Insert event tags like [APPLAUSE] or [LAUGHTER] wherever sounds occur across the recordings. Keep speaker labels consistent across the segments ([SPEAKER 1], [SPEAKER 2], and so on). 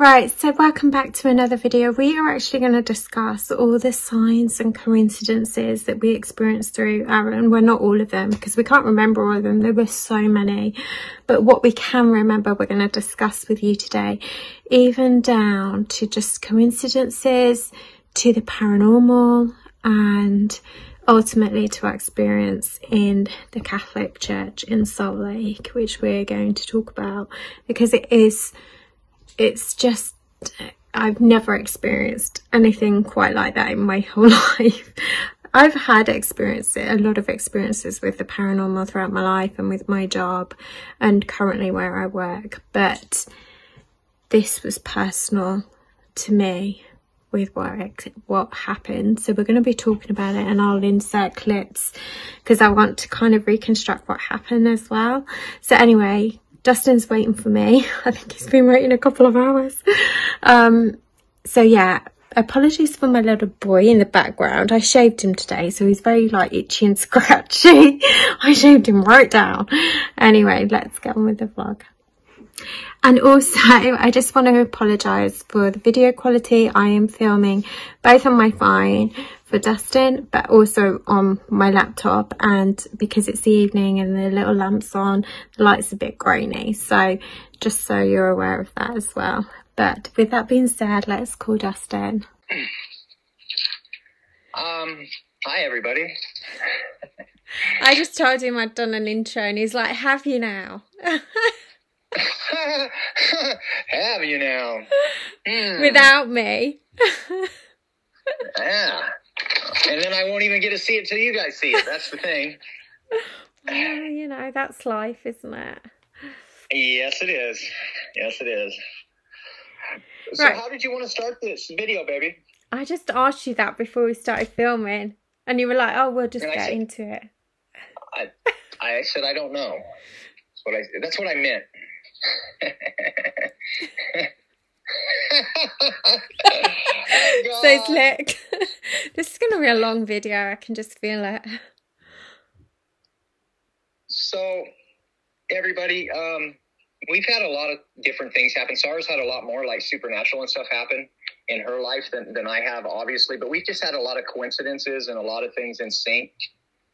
[SPEAKER 1] Right, so welcome back to another video. We are actually going to discuss all the signs and coincidences that we experience through Aaron. Well, not all of them because we can't remember all of them. There were so many. But what we can remember, we're going to discuss with you today, even down to just coincidences, to the paranormal, and ultimately to our experience in the Catholic Church in Salt Lake, which we're going to talk about because it is it's just I've never experienced anything quite like that in my [LAUGHS] whole life. I've had experience, a lot of experiences with the paranormal throughout my life and with my job and currently where I work, but this was personal to me with what what happened. So we're going to be talking about it and I'll insert clips because I want to kind of reconstruct what happened as well. So anyway, Dustin's waiting for me. [LAUGHS] I think he's been waiting a couple of hours. Um, so yeah, apologies for my little boy in the background. I shaved him today, so he's very like itchy and [LAUGHS] scratchy. [LAUGHS] I shaved him right down. Anyway, let's get on with the vlog. And also, I just want to apologise for the video quality. I am filming both on my phone for Dustin, but also on my laptop. And because it's the evening and the little lamp's on, the light's a bit grainy. So just so you're aware of that as well. But with that being said, let's call Dustin.
[SPEAKER 2] Um, hi everybody.
[SPEAKER 1] I just told him I'd done an intro and he's like, have you now? [LAUGHS]
[SPEAKER 2] have you now? [LAUGHS]
[SPEAKER 1] Mm. Without me.
[SPEAKER 2] yeah and then I won't even get to see it till you guys see it. That's the thing. [LAUGHS]
[SPEAKER 1] well, you know, that's life, isn't it?
[SPEAKER 2] Yes, it is. Yes, it is. So, right. how did you want to start this video, baby?
[SPEAKER 1] I just asked you that before we started filming, and you were like, "Oh, we'll just and get said, into it."
[SPEAKER 2] I, I said, "I don't know." That's what I. That's what I meant. [LAUGHS] [LAUGHS]
[SPEAKER 1] so slick. [LAUGHS] this is going to be a long video. I can just feel it.
[SPEAKER 2] So, everybody, um, we've had a lot of different things happen. Sara's had a lot more like supernatural and stuff happen in her life than, than I have, obviously. But we've just had a lot of coincidences and a lot of things in sync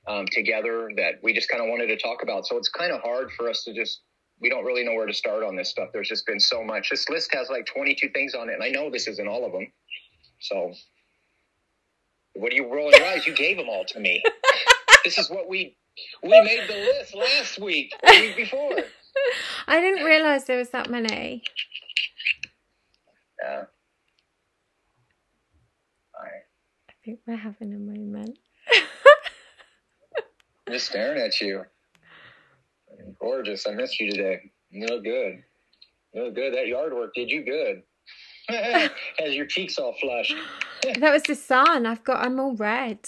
[SPEAKER 2] um, together that we just kind of wanted to talk about. So it's kind of hard for us to just we don't really know where to start on this stuff. There's just been so much. This list has like 22 things on it, and I know this isn't all of them. So, what are you rolling your eyes? You gave them all to me. [LAUGHS] this is what we we made the list last week, the week before. [LAUGHS]
[SPEAKER 1] I didn't realize there was that many.
[SPEAKER 2] Yeah.
[SPEAKER 1] I think we're having a moment.
[SPEAKER 2] I'm just staring at you. Gorgeous. I missed you today. No good. No good. That yard work did you good. [LAUGHS] Has your cheeks all flushed. [LAUGHS]
[SPEAKER 1] that was the sun. I've got. I'm all red.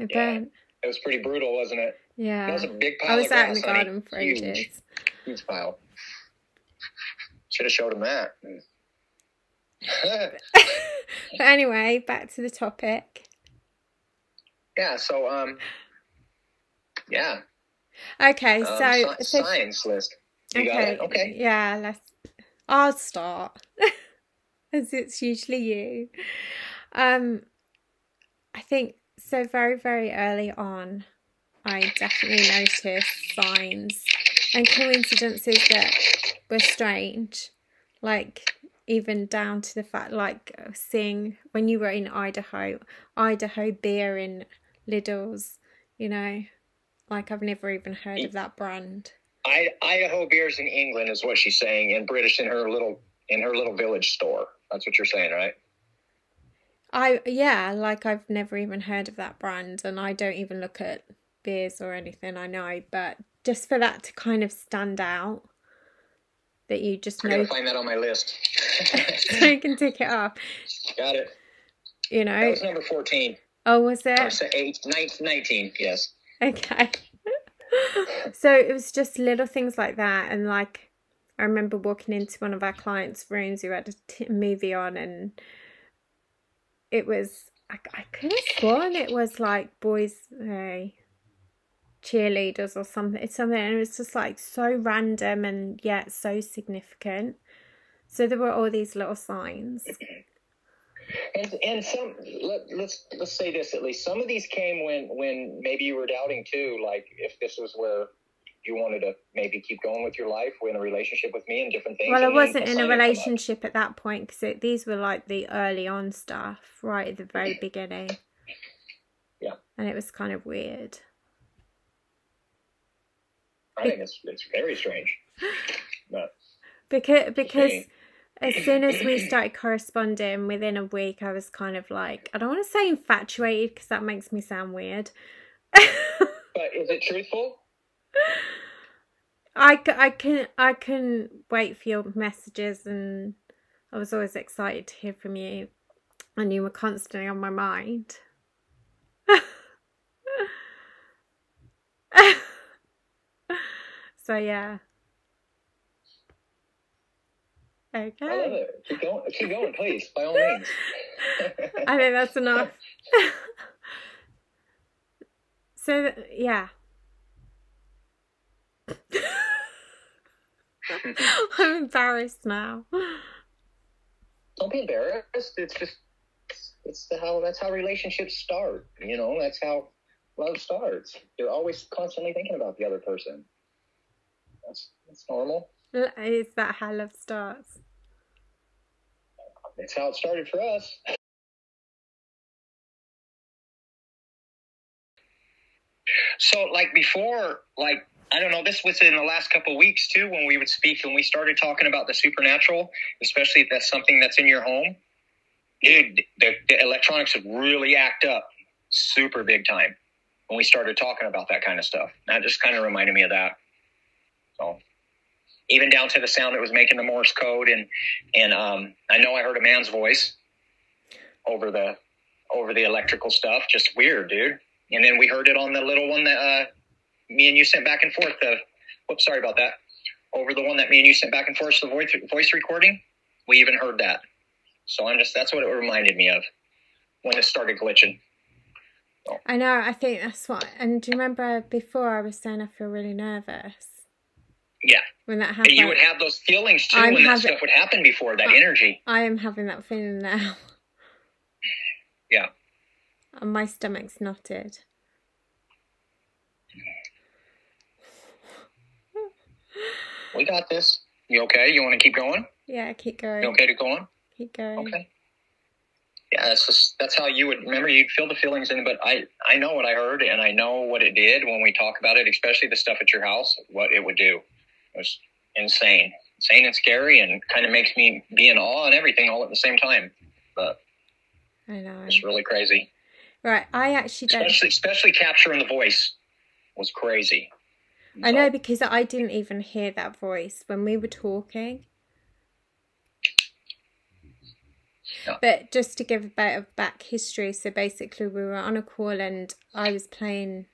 [SPEAKER 2] I yeah, it was pretty brutal, wasn't it?
[SPEAKER 1] Yeah.
[SPEAKER 2] That was a big pile. I
[SPEAKER 1] was out in the garden for huge, ages.
[SPEAKER 2] Huge pile. Should have showed him that. [LAUGHS]
[SPEAKER 1] but anyway, back to the topic.
[SPEAKER 2] Yeah. So, um, yeah.
[SPEAKER 1] Okay, um, so,
[SPEAKER 2] so science list. You okay, okay.
[SPEAKER 1] Yeah, let's. I'll start, [LAUGHS] as it's usually you. Um, I think so. Very, very early on, I definitely noticed signs and coincidences that were strange, like even down to the fact, like seeing when you were in Idaho, Idaho beer in Lidl's, you know, like I've never even heard of that brand.
[SPEAKER 2] I, Idaho beers in England is what she's saying, in British in her little in her little village store. That's what you're saying, right?
[SPEAKER 1] I yeah, like I've never even heard of that brand, and I don't even look at beers or anything. I know, but just for that to kind of stand out, that you just
[SPEAKER 2] I
[SPEAKER 1] know.
[SPEAKER 2] find that on my list.
[SPEAKER 1] so [LAUGHS] [LAUGHS] you can tick it off.
[SPEAKER 2] Got it.
[SPEAKER 1] You know,
[SPEAKER 2] that was number fourteen.
[SPEAKER 1] Oh, was it?
[SPEAKER 2] Oh, eight, 19, yes. [LAUGHS]
[SPEAKER 1] Okay. so it was just little things like that. And like, I remember walking into one of our clients' rooms who had a t- movie on, and it was, I, I could have sworn it was like boys, cheerleaders or something. It's something, and it was just like so random and yet so significant. So there were all these little signs.
[SPEAKER 2] And and some let, let's let's say this at least some of these came when when maybe you were doubting too, like if this was where you wanted to maybe keep going with your life, in a relationship with me, and different things.
[SPEAKER 1] Well, I wasn't in a
[SPEAKER 2] sign it come up.
[SPEAKER 1] relationship at that point because these were like the early on stuff, right at the very beginning.
[SPEAKER 2] Yeah.
[SPEAKER 1] And it was kind of weird.
[SPEAKER 2] I think it's it's very strange. But
[SPEAKER 1] Because because. As soon as we started corresponding, within a week, I was kind of like I don't want to say infatuated because that makes me sound weird. [LAUGHS]
[SPEAKER 2] but is it truthful?
[SPEAKER 1] I, I can I can wait for your messages and I was always excited to hear from you and you were constantly on my mind. [LAUGHS] so yeah. Okay.
[SPEAKER 2] I love it. Keep going. Keep going, please, by all means. [LAUGHS]
[SPEAKER 1] I think that's enough. [LAUGHS] so yeah. [LAUGHS] I'm embarrassed now.
[SPEAKER 2] Don't be embarrassed. It's just it's the how that's how relationships start. You know, that's how love starts. You're always constantly thinking about the other person. That's that's normal. [LAUGHS]
[SPEAKER 1] Is that how love starts?
[SPEAKER 2] It's how it started for us. So, like before, like I don't know, this was in the last couple weeks too when we would speak and we started talking about the supernatural, especially if that's something that's in your home. Dude, the, the electronics would really act up super big time when we started talking about that kind of stuff. That just kind of reminded me of that. So, even down to the sound that was making the Morse code, and and um, I know I heard a man's voice over the over the electrical stuff. Just weird, dude. And then we heard it on the little one that uh, me and you sent back and forth. The whoops, sorry about that. Over the one that me and you sent back and forth, the voice voice recording. We even heard that. So I'm just that's what it reminded me of when it started glitching.
[SPEAKER 1] I know, I think that's what. And do you remember before I was saying I feel really nervous
[SPEAKER 2] Yeah,
[SPEAKER 1] when that
[SPEAKER 2] and
[SPEAKER 1] happened?
[SPEAKER 2] you would have those feelings too
[SPEAKER 1] I'm
[SPEAKER 2] when that stuff would happen before that
[SPEAKER 1] Uh,
[SPEAKER 2] energy.
[SPEAKER 1] I am having that feeling now. [LAUGHS]
[SPEAKER 2] Yeah.
[SPEAKER 1] And my stomach's knotted. [SIGHS]
[SPEAKER 2] We got this. You okay? You want to keep going?
[SPEAKER 1] Yeah, keep going.
[SPEAKER 2] You okay to go on?
[SPEAKER 1] Keep going.
[SPEAKER 2] Okay. Yeah, that's just that's how you would remember. You'd feel the feelings in, but I I know what I heard and I know what it did when we talk about it, especially the stuff at your house. What it would do it was insane, insane and scary, and kind of makes me be in awe and everything all at the same time. But
[SPEAKER 1] I know.
[SPEAKER 2] it's really crazy,
[SPEAKER 1] Right, I actually don't.
[SPEAKER 2] especially especially capturing the voice was crazy.
[SPEAKER 1] I know because I didn't even hear that voice when we were talking.
[SPEAKER 2] Yeah.
[SPEAKER 1] But just to give a bit of back history, so basically we were on a call and I was playing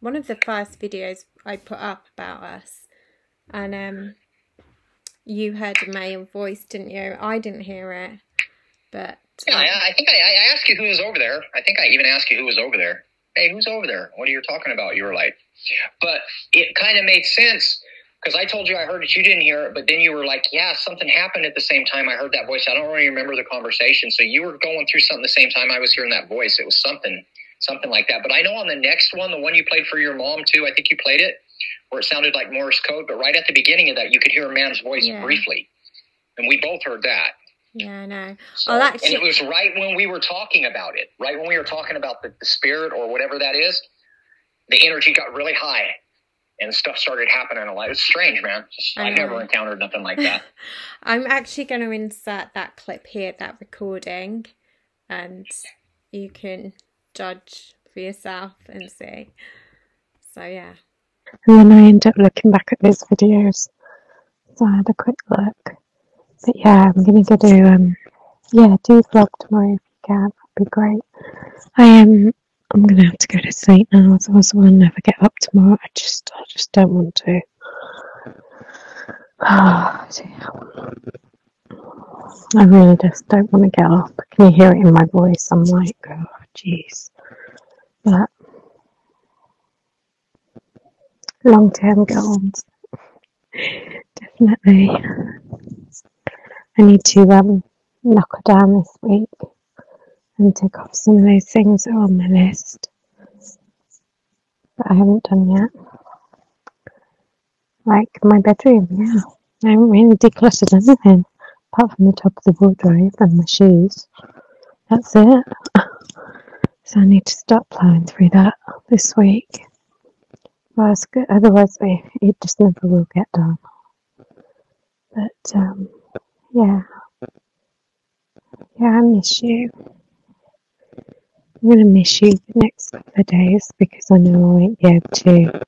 [SPEAKER 1] one of the first videos I put up about us, and um, you heard a male voice, didn't you? I didn't hear it, but
[SPEAKER 2] Yeah, I, I think I, I asked you who was over there. I think I even asked you who was over there. Hey, who's over there? What are you talking about? You were like, but it kind of made sense because I told you I heard it, you didn't hear it, but then you were like, yeah, something happened at the same time I heard that voice. I don't really remember the conversation. So you were going through something the same time I was hearing that voice. It was something, something like that. But I know on the next one, the one you played for your mom too, I think you played it where it sounded like Morse code, but right at the beginning of that, you could hear a man's voice
[SPEAKER 1] Yeah.
[SPEAKER 2] briefly. And we both heard that.
[SPEAKER 1] yeah, I know.
[SPEAKER 2] So,
[SPEAKER 1] actually-
[SPEAKER 2] and it was right when we were talking about it, right when we were talking about the, the spirit or whatever that is, the energy got really high and stuff started happening a lot. It's strange, man. Just,
[SPEAKER 1] I
[SPEAKER 2] I never encountered nothing like that. [LAUGHS]
[SPEAKER 1] I'm actually going to insert that clip here, that recording, and you can judge for yourself and see. So, yeah.
[SPEAKER 3] And then I end up looking back at those videos. So I had a quick look. But yeah, I'm gonna go do um yeah, do vlog tomorrow if you can. That'd be great. I am I'm gonna have to go to sleep now, otherwise I will never get up tomorrow. I just I just don't want to. Dear. [SIGHS] I really just don't want to get up. Can you hear it in my voice? I'm like, oh jeez. But long term goals. Definitely. I need to um, knock her down this week and take off some of those things that are on my list that I haven't done yet. Like my bedroom, yeah. I haven't really decluttered anything apart from the top of the wardrobe and my shoes. That's it. [LAUGHS] So I need to start plowing through that this week. Otherwise, otherwise it just never will get done. But um, yeah, yeah, I miss you. I'm gonna miss you the next couple of days because I know I won't be able to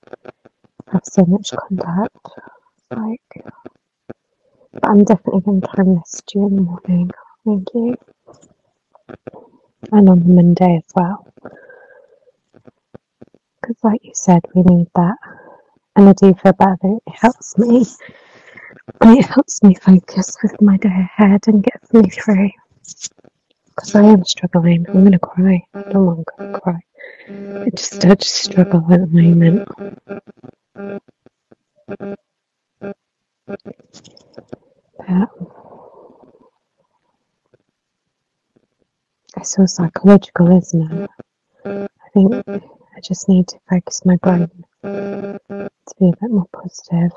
[SPEAKER 3] have so much contact. Like, but I'm definitely gonna try and message you in the morning. Thank you, and on Monday as well. Because, like you said, we need that, and I do feel better. It helps me and it helps me focus with my day ahead and gets me through. Because I am struggling. I'm gonna cry. I don't want to cry. I just, I just struggle at the moment. But it's so psychological, isn't it? I think I just need to focus my brain mm. to be a bit more positive.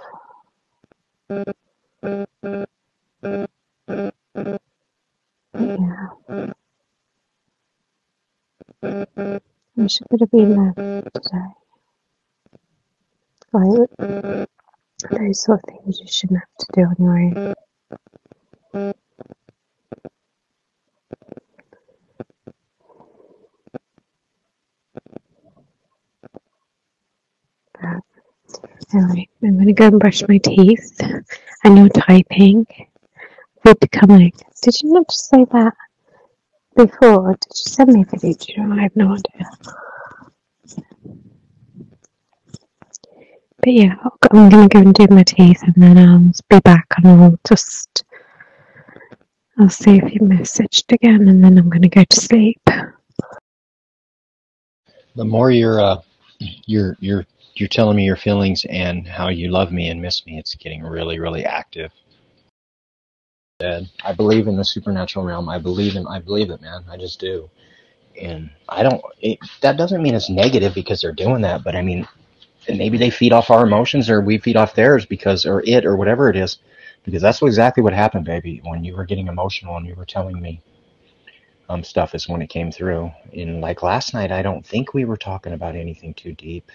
[SPEAKER 3] Yeah. I should have been there today. Like, those sort of things you shouldn't have to do on your own. Alright, I'm gonna go and brush my teeth. I know typing. Food coming. Did you not just say that before? Did you send me a video? I have no idea. But yeah, I'm gonna go and do my teeth and then I'll be back and I'll just I'll see if you messaged again and then I'm gonna go to sleep.
[SPEAKER 4] The more you're uh, you're you're you're telling me your feelings and how you love me and miss me. It's getting really, really active. I believe in the supernatural realm. I believe in. I believe it, man. I just do. And I don't. It, that doesn't mean it's negative because they're doing that. But I mean, maybe they feed off our emotions, or we feed off theirs because, or it, or whatever it is. Because that's exactly what happened, baby. When you were getting emotional and you were telling me um, stuff is when it came through. And like last night, I don't think we were talking about anything too deep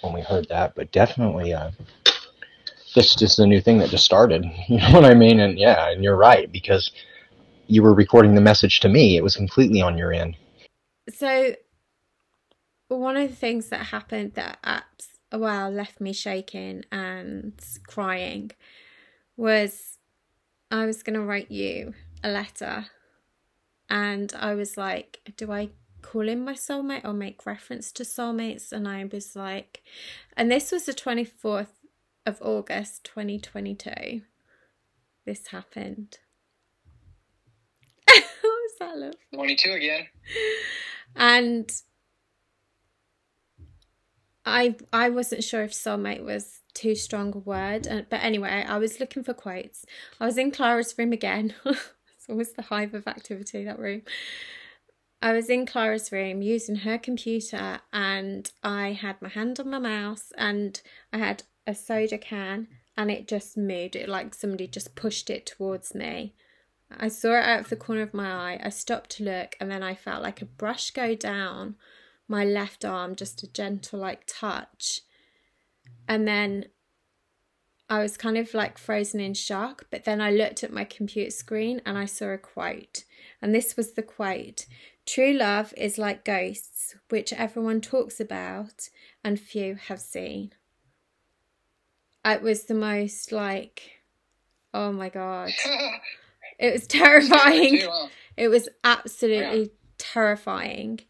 [SPEAKER 4] when we heard that, but definitely uh, this is a new thing that just started. [LAUGHS] You know what I mean? And yeah, and you're right because you were recording the message to me. It was completely on your end.
[SPEAKER 1] So one of the things that happened that apps well left me shaking and crying was I was gonna write you a letter and I was like, do I call him my soulmate or make reference to soulmates. And I was like, and this was the 24th of August 2022. This happened. what [LAUGHS] was that look?
[SPEAKER 2] 22 again.
[SPEAKER 1] And I I wasn't sure if soulmate was too strong a word, but anyway, I was looking for quotes. I was in Clara's room again. [LAUGHS] it's always the hive of activity that room, I was in Clara's room using her computer and I had my hand on my mouse and I had a soda can and it just moved. It like somebody just pushed it towards me. I saw it out of the corner of my eye. I stopped to look and then I felt like a brush go down my left arm, just a gentle like touch. And then I was kind of like frozen in shock, but then I looked at my computer screen and I saw a quote. And this was the quote True love is like ghosts, which everyone talks about and few have seen. It was the most like, oh my god. [LAUGHS] it was terrifying. It was absolutely yeah. terrifying.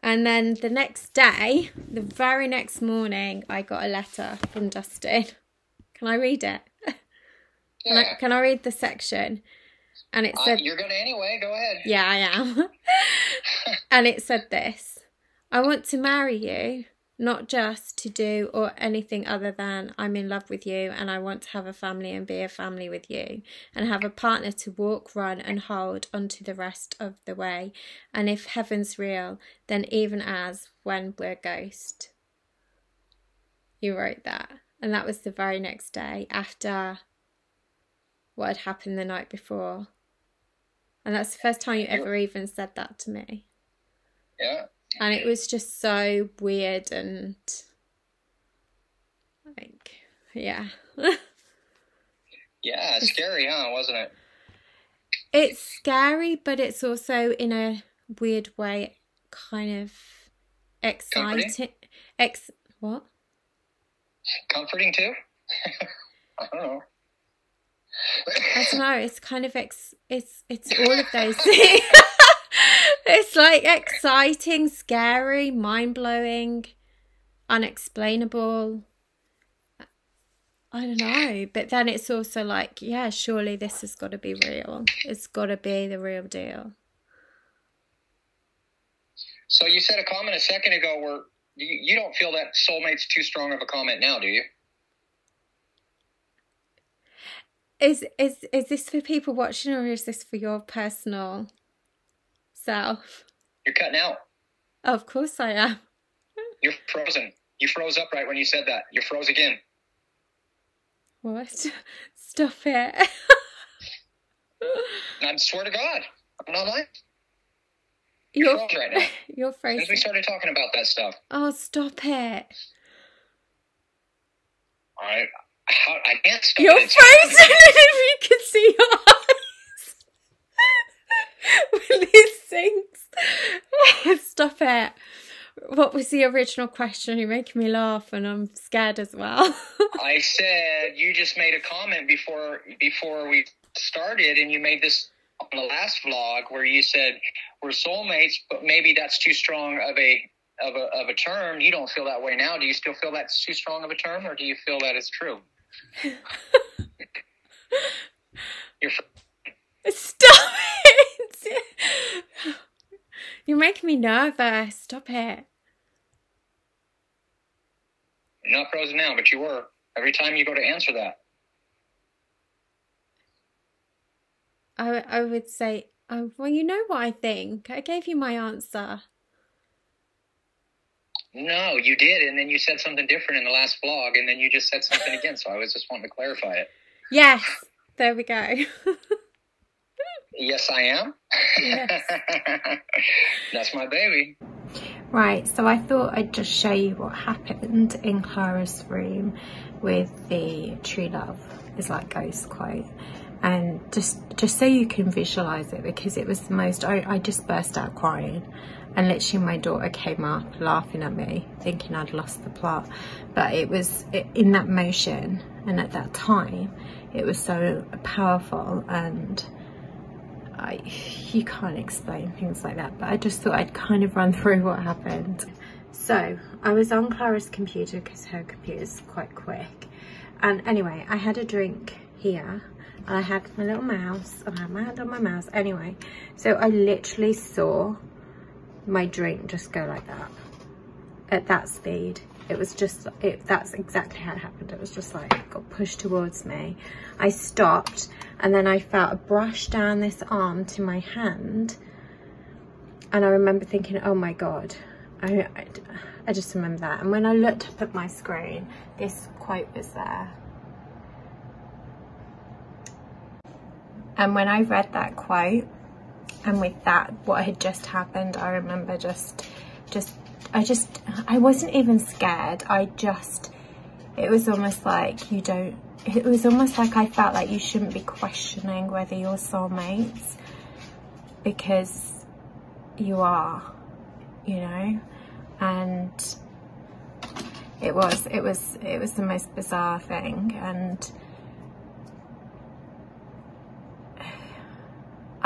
[SPEAKER 1] And then the next day, the very next morning, I got a letter from Dustin. Can I read it? [LAUGHS] Can, I, can I read the section? And it said, uh,
[SPEAKER 2] You're going to anyway, go ahead.
[SPEAKER 1] Yeah, I am. [LAUGHS] and it said this I want to marry you. not just to do or anything other than I'm in love with you and I want to have a family and be a family with you and have a partner to walk, run, and hold onto the rest of the way. And if heaven's real, then even as when we're ghost. You wrote that. And that was the very next day after what had happened the night before. And that's the first time you ever even said that to me.
[SPEAKER 2] Yeah.
[SPEAKER 1] And it was just so weird and like, yeah.
[SPEAKER 2] yeah, scary, huh? Wasn't it?
[SPEAKER 1] It's scary, but it's also in a weird way kind of exciting. Ex what?
[SPEAKER 2] Comforting too? [LAUGHS] I don't know.
[SPEAKER 1] I don't know. It's kind of ex. It's it's all of those [LAUGHS] things. [LAUGHS] it's like exciting, scary, mind blowing, unexplainable. I don't know, but then it's also like, yeah, surely this has got to be real. It's got to be the real deal.
[SPEAKER 2] So you said a comment a second ago where you, you don't feel that soulmate's too strong of a comment now, do you?
[SPEAKER 1] Is is is this for people watching or is this for your personal self?
[SPEAKER 2] You're cutting out.
[SPEAKER 1] Oh, of course I am.
[SPEAKER 2] You're frozen. You froze up right when you said that. You froze again.
[SPEAKER 1] What? [LAUGHS] Stop it. [LAUGHS]
[SPEAKER 2] I swear to God. I'm not lying.
[SPEAKER 1] You're,
[SPEAKER 2] You're frozen right [LAUGHS] now.
[SPEAKER 1] You're frozen.
[SPEAKER 2] Since we started talking about that stuff.
[SPEAKER 1] Oh, stop it.
[SPEAKER 2] I, how, I can't stop
[SPEAKER 1] You're
[SPEAKER 2] it.
[SPEAKER 1] frozen if you could see your eyes with these things. Stop it. What was the original question? You're making me laugh and I'm scared as well. [LAUGHS]
[SPEAKER 2] I said you just made a comment before before we started, and you made this on the last vlog where you said we're soulmates, but maybe that's too strong of a of a of a term. You don't feel that way now. Do you still feel that's too strong of a term, or do you feel that it's true? You're
[SPEAKER 1] Stop it! you make me nervous. Stop it.
[SPEAKER 2] You're not frozen now, but you were. Every time you go to answer that.
[SPEAKER 1] I, I would say, oh, well, you know what I think. I gave you my answer.
[SPEAKER 2] No, you did, and then you said something different in the last vlog, and then you just said something again. So I was just wanting to clarify it.
[SPEAKER 1] Yes, there we go. [LAUGHS]
[SPEAKER 2] Yes, I am.
[SPEAKER 1] Yes. [LAUGHS]
[SPEAKER 2] That's my baby.
[SPEAKER 1] Right, so I thought I'd just show you what happened in Clara's room with the true love is like ghost quote. And just just so you can visualize it because it was the most I, I just burst out crying and literally my daughter came up laughing at me thinking I'd lost the plot but it was in that motion and at that time it was so powerful and I, you can't explain things like that, but I just thought I'd kind of run [LAUGHS] through what happened. So I was on Clara's computer because her computer's quite quick. And anyway, I had a drink here I had my little mouse. Oh, I had my hand on my mouse. Anyway, so I literally saw my drink just go like that at that speed. It was just it that's exactly how it happened. It was just like it got pushed towards me. I stopped and then i felt a brush down this arm to my hand and i remember thinking oh my god. I i, I just remember that. And when i looked up at my screen this quote was there and when i read that quote and with that what had just happened i remember just just I just, I wasn't even scared. I just, it was almost like you don't, it was almost like I felt like you shouldn't be questioning whether you're soulmates because you are, you know, and it was, it was, it was the most bizarre thing and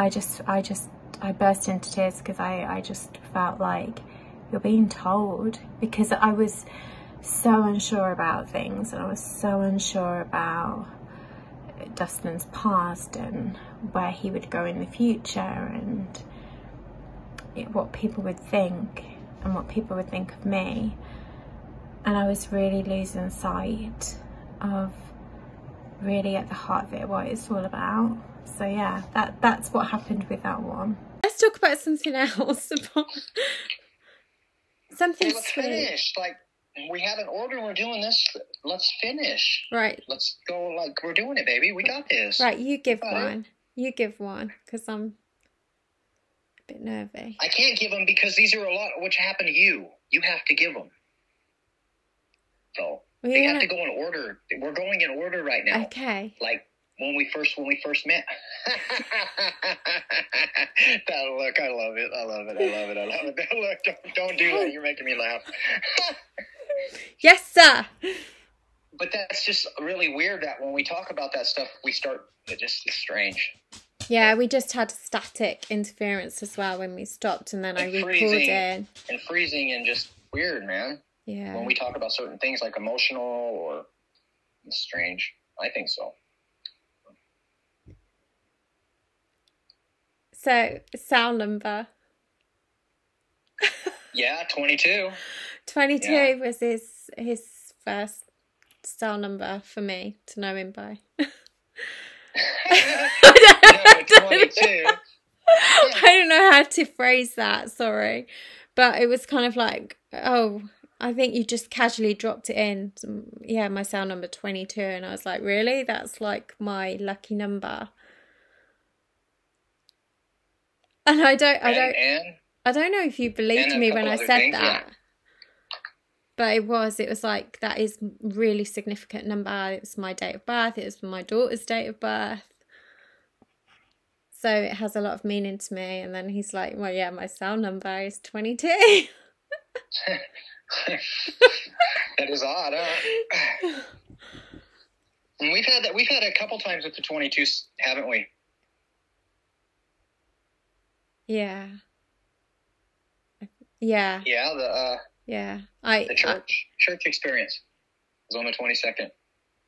[SPEAKER 1] I just, I just, I burst into tears because I, I just felt like you're being told. Because I was so unsure about things and I was so unsure about Dustin's past and where he would go in the future and it, what people would think and what people would think of me. And I was really losing sight of really at the heart of it what it's all about. So yeah, that that's what happened with that one. Let's talk about something else. [LAUGHS] something
[SPEAKER 2] Hey, let's
[SPEAKER 1] sweet.
[SPEAKER 2] finish. Like we have an order. We're doing this. Let's finish.
[SPEAKER 1] Right,
[SPEAKER 2] Let's go. Like we're doing it, baby. We got this.
[SPEAKER 1] right. You give
[SPEAKER 2] Got it.
[SPEAKER 1] one. You give one because I'm a bit nervy.
[SPEAKER 2] I can't give them because these are a lot. Which happened to you? You have to give them. So
[SPEAKER 1] You're
[SPEAKER 2] have to go in order. We're going in order right now.
[SPEAKER 1] Okay.
[SPEAKER 2] Like when we first when we first met. [LAUGHS] that look, I love it. I love it. I love it. I love it. That look, don't, don't do that. You're making me laugh. [LAUGHS]
[SPEAKER 1] Yes, sir.
[SPEAKER 2] but that's just really weird that when we talk about that stuff, we start. It just is strange.
[SPEAKER 1] Yeah, we just had static interference as well when we stopped, and then I
[SPEAKER 2] And
[SPEAKER 1] recorded.
[SPEAKER 2] freezing. and freezing and just weird, man.
[SPEAKER 1] Yeah.
[SPEAKER 2] When we talk about certain things like emotional or strange, I think so.
[SPEAKER 1] So, cell number [LAUGHS]
[SPEAKER 2] Yeah, 22.
[SPEAKER 1] 22
[SPEAKER 2] Yeah.
[SPEAKER 1] was his his first cell number for me to know him by. [LAUGHS]
[SPEAKER 2] no, [LAUGHS]
[SPEAKER 1] I don't know how to phrase that, sorry. But it was kind of like, oh, I think you just casually dropped it in. Yeah, my cell number 22. And I was like, really? That's like my lucky number. And I don't, I don't,
[SPEAKER 2] and
[SPEAKER 1] I don't know if you believed me when I said
[SPEAKER 2] things, yeah.
[SPEAKER 1] that. But it was, it was like, that is really significant number. It was my date of birth. It was my daughter's date of birth. So it has a lot of meaning to me. And then he's like, well, yeah, my cell number is 22. [LAUGHS] [LAUGHS]
[SPEAKER 2] that is odd, huh? And we've had that. We've had a couple times with the 22s, haven't we?
[SPEAKER 1] yeah. Yeah.
[SPEAKER 2] Yeah, the uh,
[SPEAKER 1] Yeah. I,
[SPEAKER 2] the
[SPEAKER 1] I
[SPEAKER 2] church church experience was on the 22nd.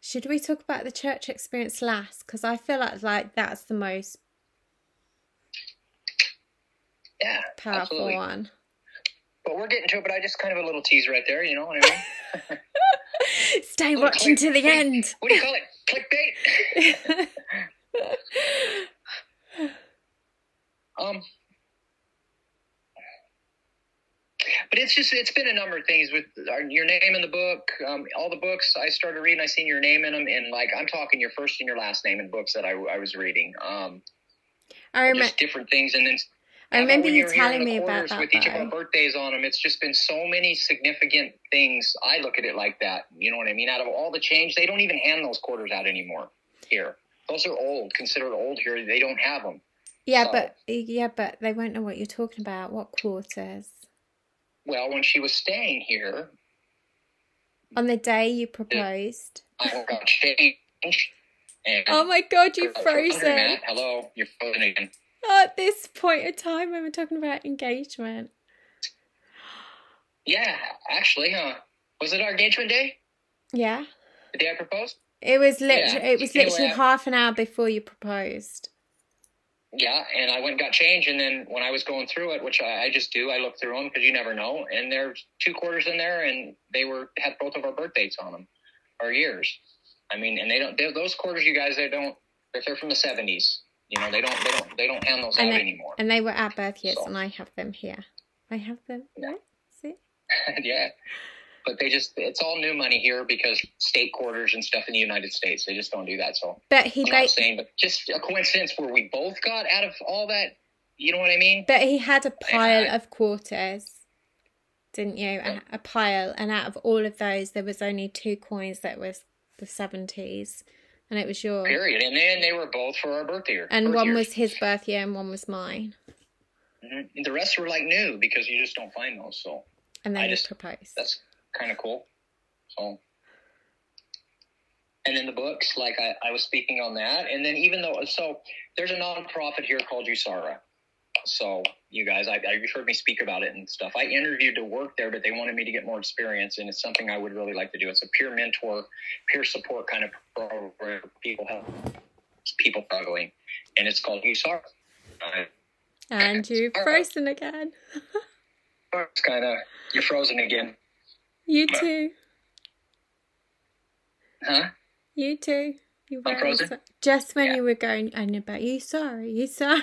[SPEAKER 1] should we talk about the church experience last? Because I feel like like that's the most
[SPEAKER 2] Yeah,
[SPEAKER 1] powerful
[SPEAKER 2] absolutely.
[SPEAKER 1] one.
[SPEAKER 2] But we're getting to it. But I just kind of a little tease right there. You know what I mean? [LAUGHS]
[SPEAKER 1] Stay watching to the end.
[SPEAKER 2] What do you call it? Clickbait. [LAUGHS] Um, but it's just it's been a number of things with our, your name in the book. Um, all the books I started reading, I seen your name in them, and like I'm talking your first and your last name in books that I, I was reading. Um,
[SPEAKER 1] I remember.
[SPEAKER 2] different things, and then
[SPEAKER 1] I remember you telling me about that.
[SPEAKER 2] with each of our birthdays on them. It's just been so many significant things. I look at it like that. You know what I mean? Out of all the change, they don't even hand those quarters out anymore here. Those are old, considered old here. They don't have them.
[SPEAKER 1] Yeah,
[SPEAKER 2] So-
[SPEAKER 1] but yeah, but they won't know what you're talking about. What quarters?
[SPEAKER 2] Well, when she was staying here,
[SPEAKER 1] On the day you proposed.
[SPEAKER 2] I got changed.
[SPEAKER 1] Oh my god, you [LAUGHS] frozen.
[SPEAKER 2] Hello, you're frozen again.
[SPEAKER 1] At this point in time when we're talking about engagement.
[SPEAKER 2] Yeah, actually, huh? Was it our engagement day?
[SPEAKER 1] Yeah.
[SPEAKER 2] The day I proposed?
[SPEAKER 1] It was literally
[SPEAKER 2] Yeah.
[SPEAKER 1] it was literally
[SPEAKER 2] I-
[SPEAKER 1] half an hour before you proposed.
[SPEAKER 2] Yeah, and I went and got changed, and then when I was going through it, which I, I just do, I look through them because you never know. And there's two quarters in there, and they were had both of our birth dates on them, our years. I mean, and they don't those quarters, you guys, they don't. If they're from the seventies, you know, they don't they don't they don't hand those
[SPEAKER 1] And
[SPEAKER 2] out
[SPEAKER 1] they-
[SPEAKER 2] anymore.
[SPEAKER 1] And they were our birth years
[SPEAKER 2] So-
[SPEAKER 1] and I have them here. I have them.
[SPEAKER 2] Yeah.
[SPEAKER 1] Right? See? [LAUGHS]
[SPEAKER 2] yeah. But they just, it's all new money here because state quarters and stuff in the United States, they just don't do that. So
[SPEAKER 1] But he
[SPEAKER 2] I'm
[SPEAKER 1] ba-
[SPEAKER 2] saying, but just a coincidence where we both got out of all that. You know what I mean?
[SPEAKER 1] but he had a pile
[SPEAKER 2] I-
[SPEAKER 1] of quarters, didn't you? A, a pile, and out of all of those, there was only two coins that was the seventies, and it was yours.
[SPEAKER 2] Period. And then they were both for our birth year.
[SPEAKER 1] And
[SPEAKER 2] birth
[SPEAKER 1] one
[SPEAKER 2] years.
[SPEAKER 1] was his birth year, and one was mine.
[SPEAKER 2] Mhm. And the rest were like new because you just don't find those. So
[SPEAKER 1] And then
[SPEAKER 2] I just-
[SPEAKER 1] proposed.
[SPEAKER 2] that's kind of cool. So, and then the books, like I, I was speaking on that, and then even though so there's a nonprofit here called USARA. So you guys, I, I you've heard me speak about it and stuff. I interviewed to work there, but they wanted me to get more experience, and it's something I would really like to do. It's a peer mentor, peer support kind of program where people help people struggling, and it's called USARA. Uh,
[SPEAKER 1] and
[SPEAKER 2] right.
[SPEAKER 1] frozen again.
[SPEAKER 2] it's kind of you're frozen again.
[SPEAKER 1] You too.
[SPEAKER 2] Huh?
[SPEAKER 1] You too. You
[SPEAKER 2] I'm
[SPEAKER 1] were
[SPEAKER 2] frozen?
[SPEAKER 1] so- just when
[SPEAKER 2] Yeah.
[SPEAKER 1] you were going, I know about you sorry, you sorry.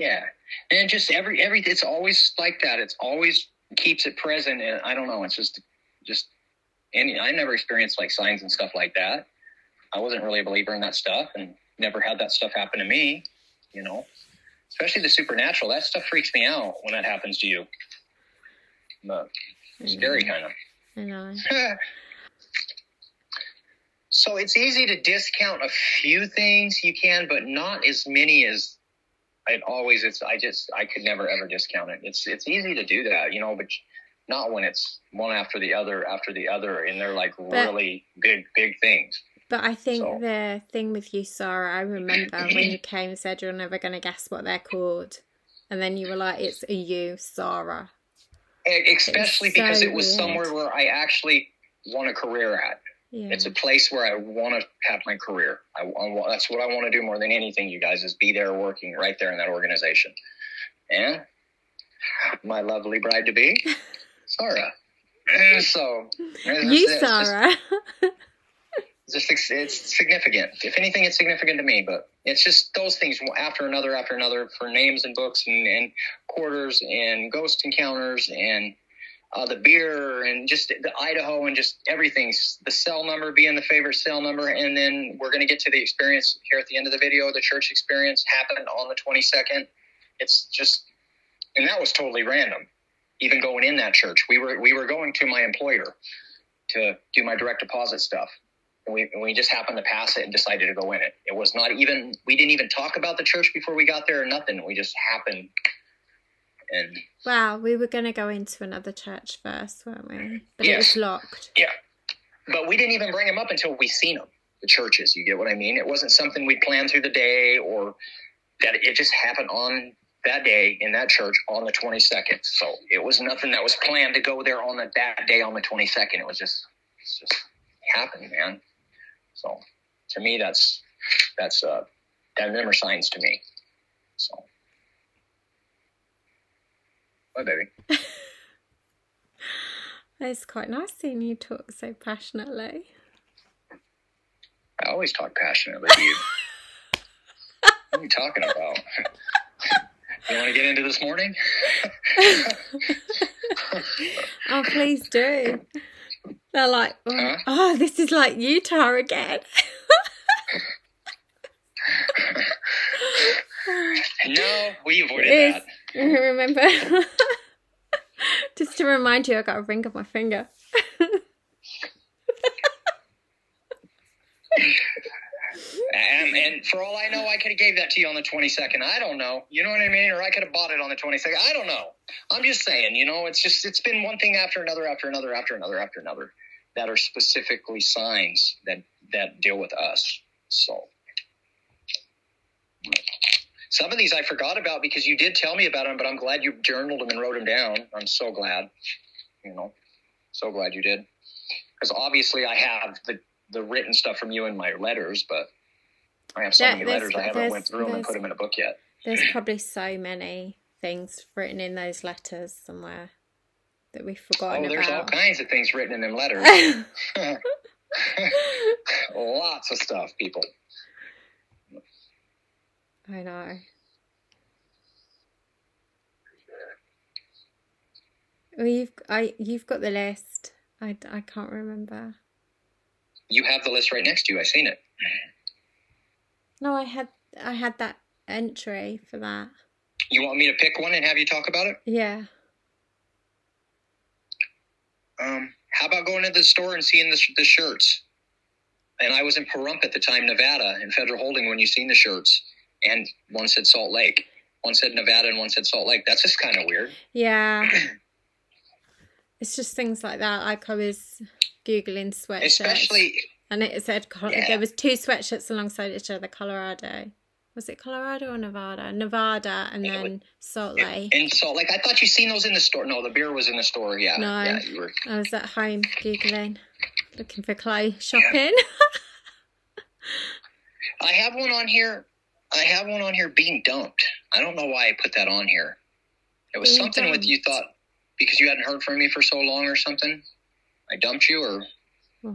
[SPEAKER 2] Yeah, and just every every it's always like that. It's always keeps it present, and I don't know. It's just just any. I never experienced like signs and stuff like that. I wasn't really a believer in that stuff, and never had that stuff happen to me. You know, especially the supernatural. That stuff freaks me out when that happens to you. But scary mm-hmm. kind of.
[SPEAKER 1] I know. [LAUGHS]
[SPEAKER 2] so it's easy to discount a few things you can, but not as many as I'd always. It's I just I could never ever discount it. It's it's easy to do that, you know, but not when it's one after the other after the other, and they're like really big big things.
[SPEAKER 1] But I think
[SPEAKER 2] So-
[SPEAKER 1] the thing with you, Sara, I remember [CLEARS THROAT] when you came and said you're never going to guess what they're called. And then you were like, it's a
[SPEAKER 2] USARA. Especially because it was
[SPEAKER 1] weird.
[SPEAKER 2] somewhere where I actually want a career at.
[SPEAKER 1] Yeah.
[SPEAKER 2] It's a place where I want to have my career. I, I, that's what I want to do more than anything, you guys, is be there working right there in that organization. And my lovely bride to be, [LAUGHS] Sara. And so, it's
[SPEAKER 1] you,
[SPEAKER 2] it's just-
[SPEAKER 1] Sarah.
[SPEAKER 2] it's just it's significant. If anything, it's significant to me. But it's just those things after another after another for names and books and, and quarters and ghost encounters and uh, the beer and just the Idaho and just everything. The cell number being the favorite cell number, and then we're going to get to the experience here at the end of the video. The church experience happened on the twenty second. It's just, and that was totally random. Even going in that church, we were we were going to my employer to do my direct deposit stuff. And we, and we just happened to pass it and decided to go in it. It was not even, we didn't even talk about the church before we got there or nothing. We just happened. And
[SPEAKER 1] wow, we were going to go into another church first, weren't we? But it was locked.
[SPEAKER 2] yeah, but we didn't even bring them up until we seen them, the churches. You get what I mean? It wasn't something we planned through the day or that it just happened on that day in that church on the 22nd. So it was nothing that was planned to go there on the, that day on the 22nd. It was just, it's just happened, man. So to me, that's, that's, uh, that are signs to me. So. Bye, baby. [LAUGHS]
[SPEAKER 1] It's quite nice seeing you talk so passionately.
[SPEAKER 2] I always talk passionately to you. [LAUGHS] what are you talking about? [LAUGHS] you want to get into this morning?
[SPEAKER 1] Oh, please do. They're like, oh,
[SPEAKER 2] Huh?
[SPEAKER 1] oh, this is like Utah again.
[SPEAKER 2] No, we avoided
[SPEAKER 1] It
[SPEAKER 2] that. [LAUGHS]
[SPEAKER 1] Remember? [LAUGHS] Just to remind you, I got a ring on my finger.
[SPEAKER 2] And, and for all I know, I could have gave that to you on the 22nd. I don't know. You know what I mean? Or I could have bought it on the 22nd. I don't know. I'm just saying, you know, it's just, it's been one thing after another, after another, after another, after another that are specifically signs that, that deal with us. So some of these I forgot about because you did tell me about them, but I'm glad you journaled them and wrote them down. I'm so glad, you know, so glad you did. Because obviously I have the, the written stuff from you in my letters, but I have so
[SPEAKER 1] Yeah,
[SPEAKER 2] many letters I haven't went through them and put them in a book yet.
[SPEAKER 1] There's probably so many things written in those letters somewhere that we've
[SPEAKER 2] Oh,
[SPEAKER 1] forgotten
[SPEAKER 2] there's all kinds of things written in them letters. [LAUGHS] [LAUGHS] Lots of stuff, people.
[SPEAKER 1] I know. Well, you've I you've got the list. I, I can't remember.
[SPEAKER 2] You have the list right next to you. I've seen it.
[SPEAKER 1] No, I had I had that entry for that.
[SPEAKER 2] You want me to pick one and have you talk about it?
[SPEAKER 1] Yeah.
[SPEAKER 2] Um, how about going to the store and seeing the, the shirts? And I was in Pahrump at the time, Nevada, in Federal Holding when you seen the shirts. And one said Salt Lake. One said Nevada and one said Salt Lake. That's just kind of weird.
[SPEAKER 1] Yeah. [CLEARS THROAT] it's just things like that. Like I was googling sweatshirts,
[SPEAKER 2] Especially,
[SPEAKER 1] and it said
[SPEAKER 2] Yeah.
[SPEAKER 1] there was two sweatshirts alongside each other. Colorado. Was it Colorado or Nevada? Nevada, and then Salt Lake.
[SPEAKER 2] in Salt Lake. I thought you seen those in the store. No, the beer was in the store. Yeah.
[SPEAKER 1] No.
[SPEAKER 2] Yeah, you were.
[SPEAKER 1] I was at home googling, looking for clothes shopping. [LAUGHS]
[SPEAKER 2] I have one on here. I have one on here being dumped. I don't know why I put that on here. It was
[SPEAKER 1] Being
[SPEAKER 2] something with you thought because you hadn't heard from me for so long or something. I dumped you or
[SPEAKER 1] What?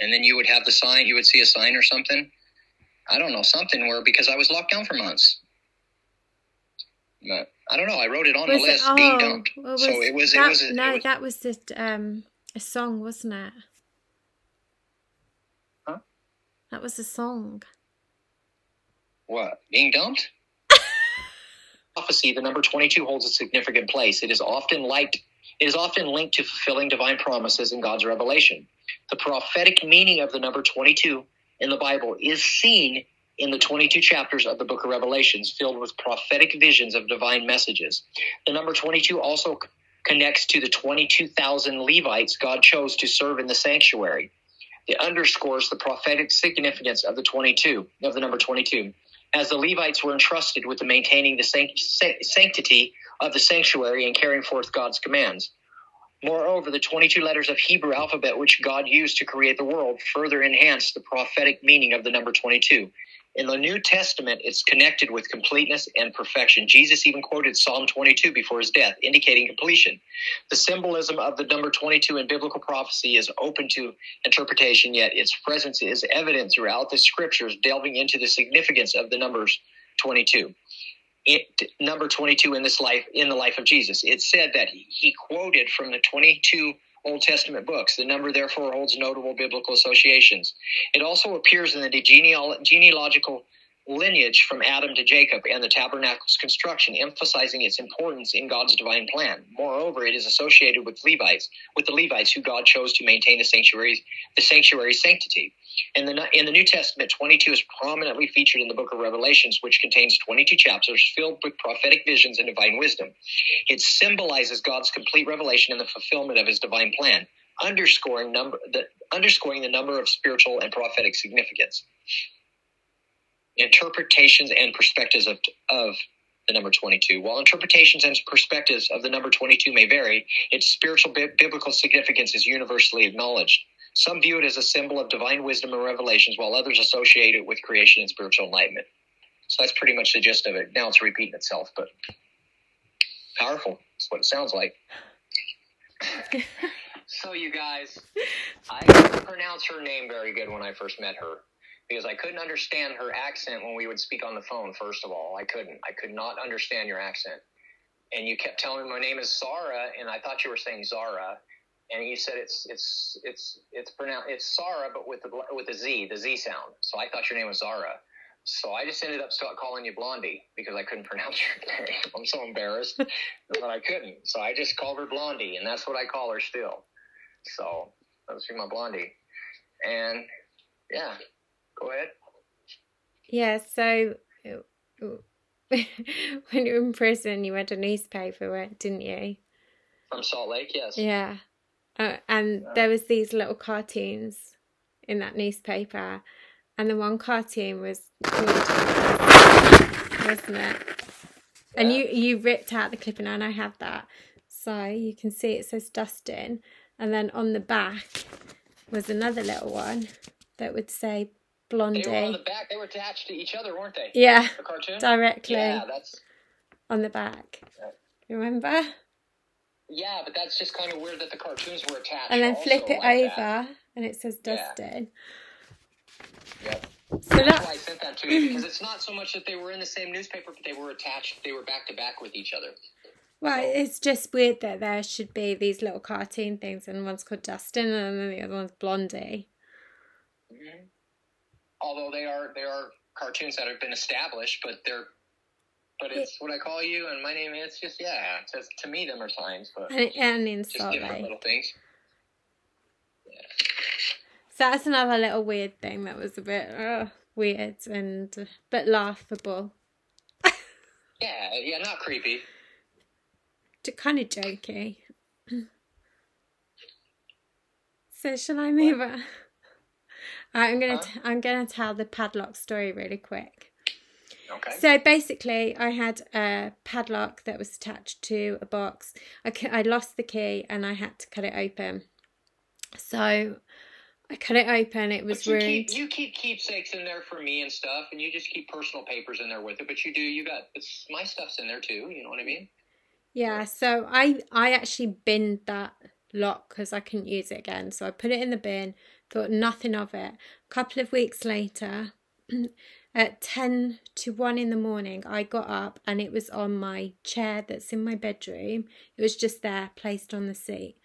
[SPEAKER 2] and then you would have the sign. You would see a sign or something. I don't know something where because I was locked down for months. But I don't know. I wrote it on
[SPEAKER 1] Was
[SPEAKER 2] the
[SPEAKER 1] it-
[SPEAKER 2] list, being
[SPEAKER 1] oh,
[SPEAKER 2] dumped.
[SPEAKER 1] well,
[SPEAKER 2] so it was.
[SPEAKER 1] that,
[SPEAKER 2] it was.
[SPEAKER 1] no,
[SPEAKER 2] it was,
[SPEAKER 1] that was just um a song, wasn't it?
[SPEAKER 2] Huh?
[SPEAKER 1] That was a song.
[SPEAKER 2] What? Being dumped? [LAUGHS] Prophecy, the number 22 holds a significant place. It is often liked it is often linked to fulfilling divine promises in God's revelation. The prophetic meaning of the number 22 in the Bible is seen in the 22 chapters of the book of Revelations, filled with prophetic visions of divine messages. The number 22 also connects to the 22,000 Levites God chose to serve in the sanctuary. It underscores the prophetic significance of the 22, of the number 22 as the Levites were entrusted with the maintaining the sanct- sanct- sanctity of the sanctuary and carrying forth God's commands. Moreover, the 22 letters of Hebrew alphabet which God used to create the world further enhance the prophetic meaning of the number 22. In the New Testament, it's connected with completeness and perfection. Jesus even quoted Psalm 22 before his death, indicating completion. The symbolism of the number 22 in biblical prophecy is open to interpretation, yet its presence is evident throughout the scriptures, delving into the significance of the numbers 22. It, number 22 in this life in the life of Jesus. It said that he, he quoted from the 22 Old Testament books. The number therefore holds notable biblical associations. It also appears in the genealogical lineage from Adam to Jacob and the tabernacle's construction, emphasizing its importance in God's divine plan. Moreover, it is associated with Levites, with the Levites who God chose to maintain the sanctuary's the sanctuary's sanctity. In the in the New Testament, 22 is prominently featured in the book of Revelations, which contains 22 chapters filled with prophetic visions and divine wisdom. It symbolizes God's complete revelation and the fulfillment of his divine plan, underscoring number the underscoring the number of spiritual and prophetic significance interpretations and perspectives of, of the number 22. While interpretations and perspectives of the number 22 may vary, its spiritual bi- biblical significance is universally acknowledged. Some view it as a symbol of divine wisdom and revelations, while others associate it with creation and spiritual enlightenment. So that's pretty much the gist of it. Now it's repeating itself, but powerful. That's what it sounds like. [LAUGHS] so, you guys, I couldn't pronounce her name very good when I first met her because I couldn't understand her accent when we would speak on the phone. First of all, I couldn't. I could not understand your accent, and you kept telling me my name is Zara, and I thought you were saying Zara, and you said it's it's it's it's pronounced it's Sara, but with the with the Z, the Z sound. So I thought your name was Zara. So I just ended up calling you Blondie because I couldn't [LAUGHS] pronounce your name. I'm so embarrassed that I couldn't. So I just called her Blondie, and that's what I call her still. So that's my Blondie, and yeah. Go ahead.
[SPEAKER 1] Yeah, so [LAUGHS] when you were in prison, you read a newspaper, didn't you?
[SPEAKER 2] From Salt Lake, yes.
[SPEAKER 1] Yeah. Uh, and there was these little cartoons in that newspaper, and the one cartoon was called, wasn't it? And you you ripped out the clipping, and I have that, so you can see it says Dustin, and then on the back was another little one that would say Blondie.
[SPEAKER 2] They were on the back. They were attached to each other, weren't they?
[SPEAKER 1] Yeah,
[SPEAKER 2] The cartoon.
[SPEAKER 1] directly
[SPEAKER 2] Yeah, that's
[SPEAKER 1] on the back.
[SPEAKER 2] Yeah.
[SPEAKER 1] Remember?
[SPEAKER 2] yeah, but that's just kind of weird that the cartoons were attached.
[SPEAKER 1] And then flip it
[SPEAKER 2] like
[SPEAKER 1] over,
[SPEAKER 2] that.
[SPEAKER 1] and it says
[SPEAKER 2] Yeah.
[SPEAKER 1] Dustin.
[SPEAKER 2] Yep.
[SPEAKER 1] So
[SPEAKER 2] That's why I sent that to you because it's not so much that they were in the same newspaper, but they were attached. They were back to back with each other.
[SPEAKER 1] well, it's just weird that there should be these little cartoon things, and one's called Dustin, and then the other one's Blondie.
[SPEAKER 2] Mhm. Although they are they are cartoons that have been established, but they're but it's what I call you, and my name is just yeah. It's just, to me, them are signs, but
[SPEAKER 1] And, and in
[SPEAKER 2] just different little things.
[SPEAKER 1] So that's another little weird thing that was a bit uh, weird and uh, but laughable. [LAUGHS]
[SPEAKER 2] Yeah, yeah, not creepy.
[SPEAKER 1] To kind of jokey. [CLEARS THROAT] So shall I move on? I'm gonna
[SPEAKER 2] Huh?
[SPEAKER 1] t- I'm gonna tell the padlock story really quick.
[SPEAKER 2] Okay.
[SPEAKER 1] So basically, I had a padlock that was attached to a box. I, I lost the key and I had to cut it open. So I cut it open. It was
[SPEAKER 2] you
[SPEAKER 1] ruined.
[SPEAKER 2] keep, you keep keepsakes in there for me and stuff, and you just keep personal papers in there with it. But you do, you got it's my stuff's in there too. You know what I mean?
[SPEAKER 1] Yeah, so I I actually binned that lock because I couldn't use it again. So I put it in the bin, thought nothing of it. A couple of weeks later, [CLEARS THROAT] at 10 to 1 in the morning, I got up and it was on my chair that's in my bedroom. It was just there, placed on the seat.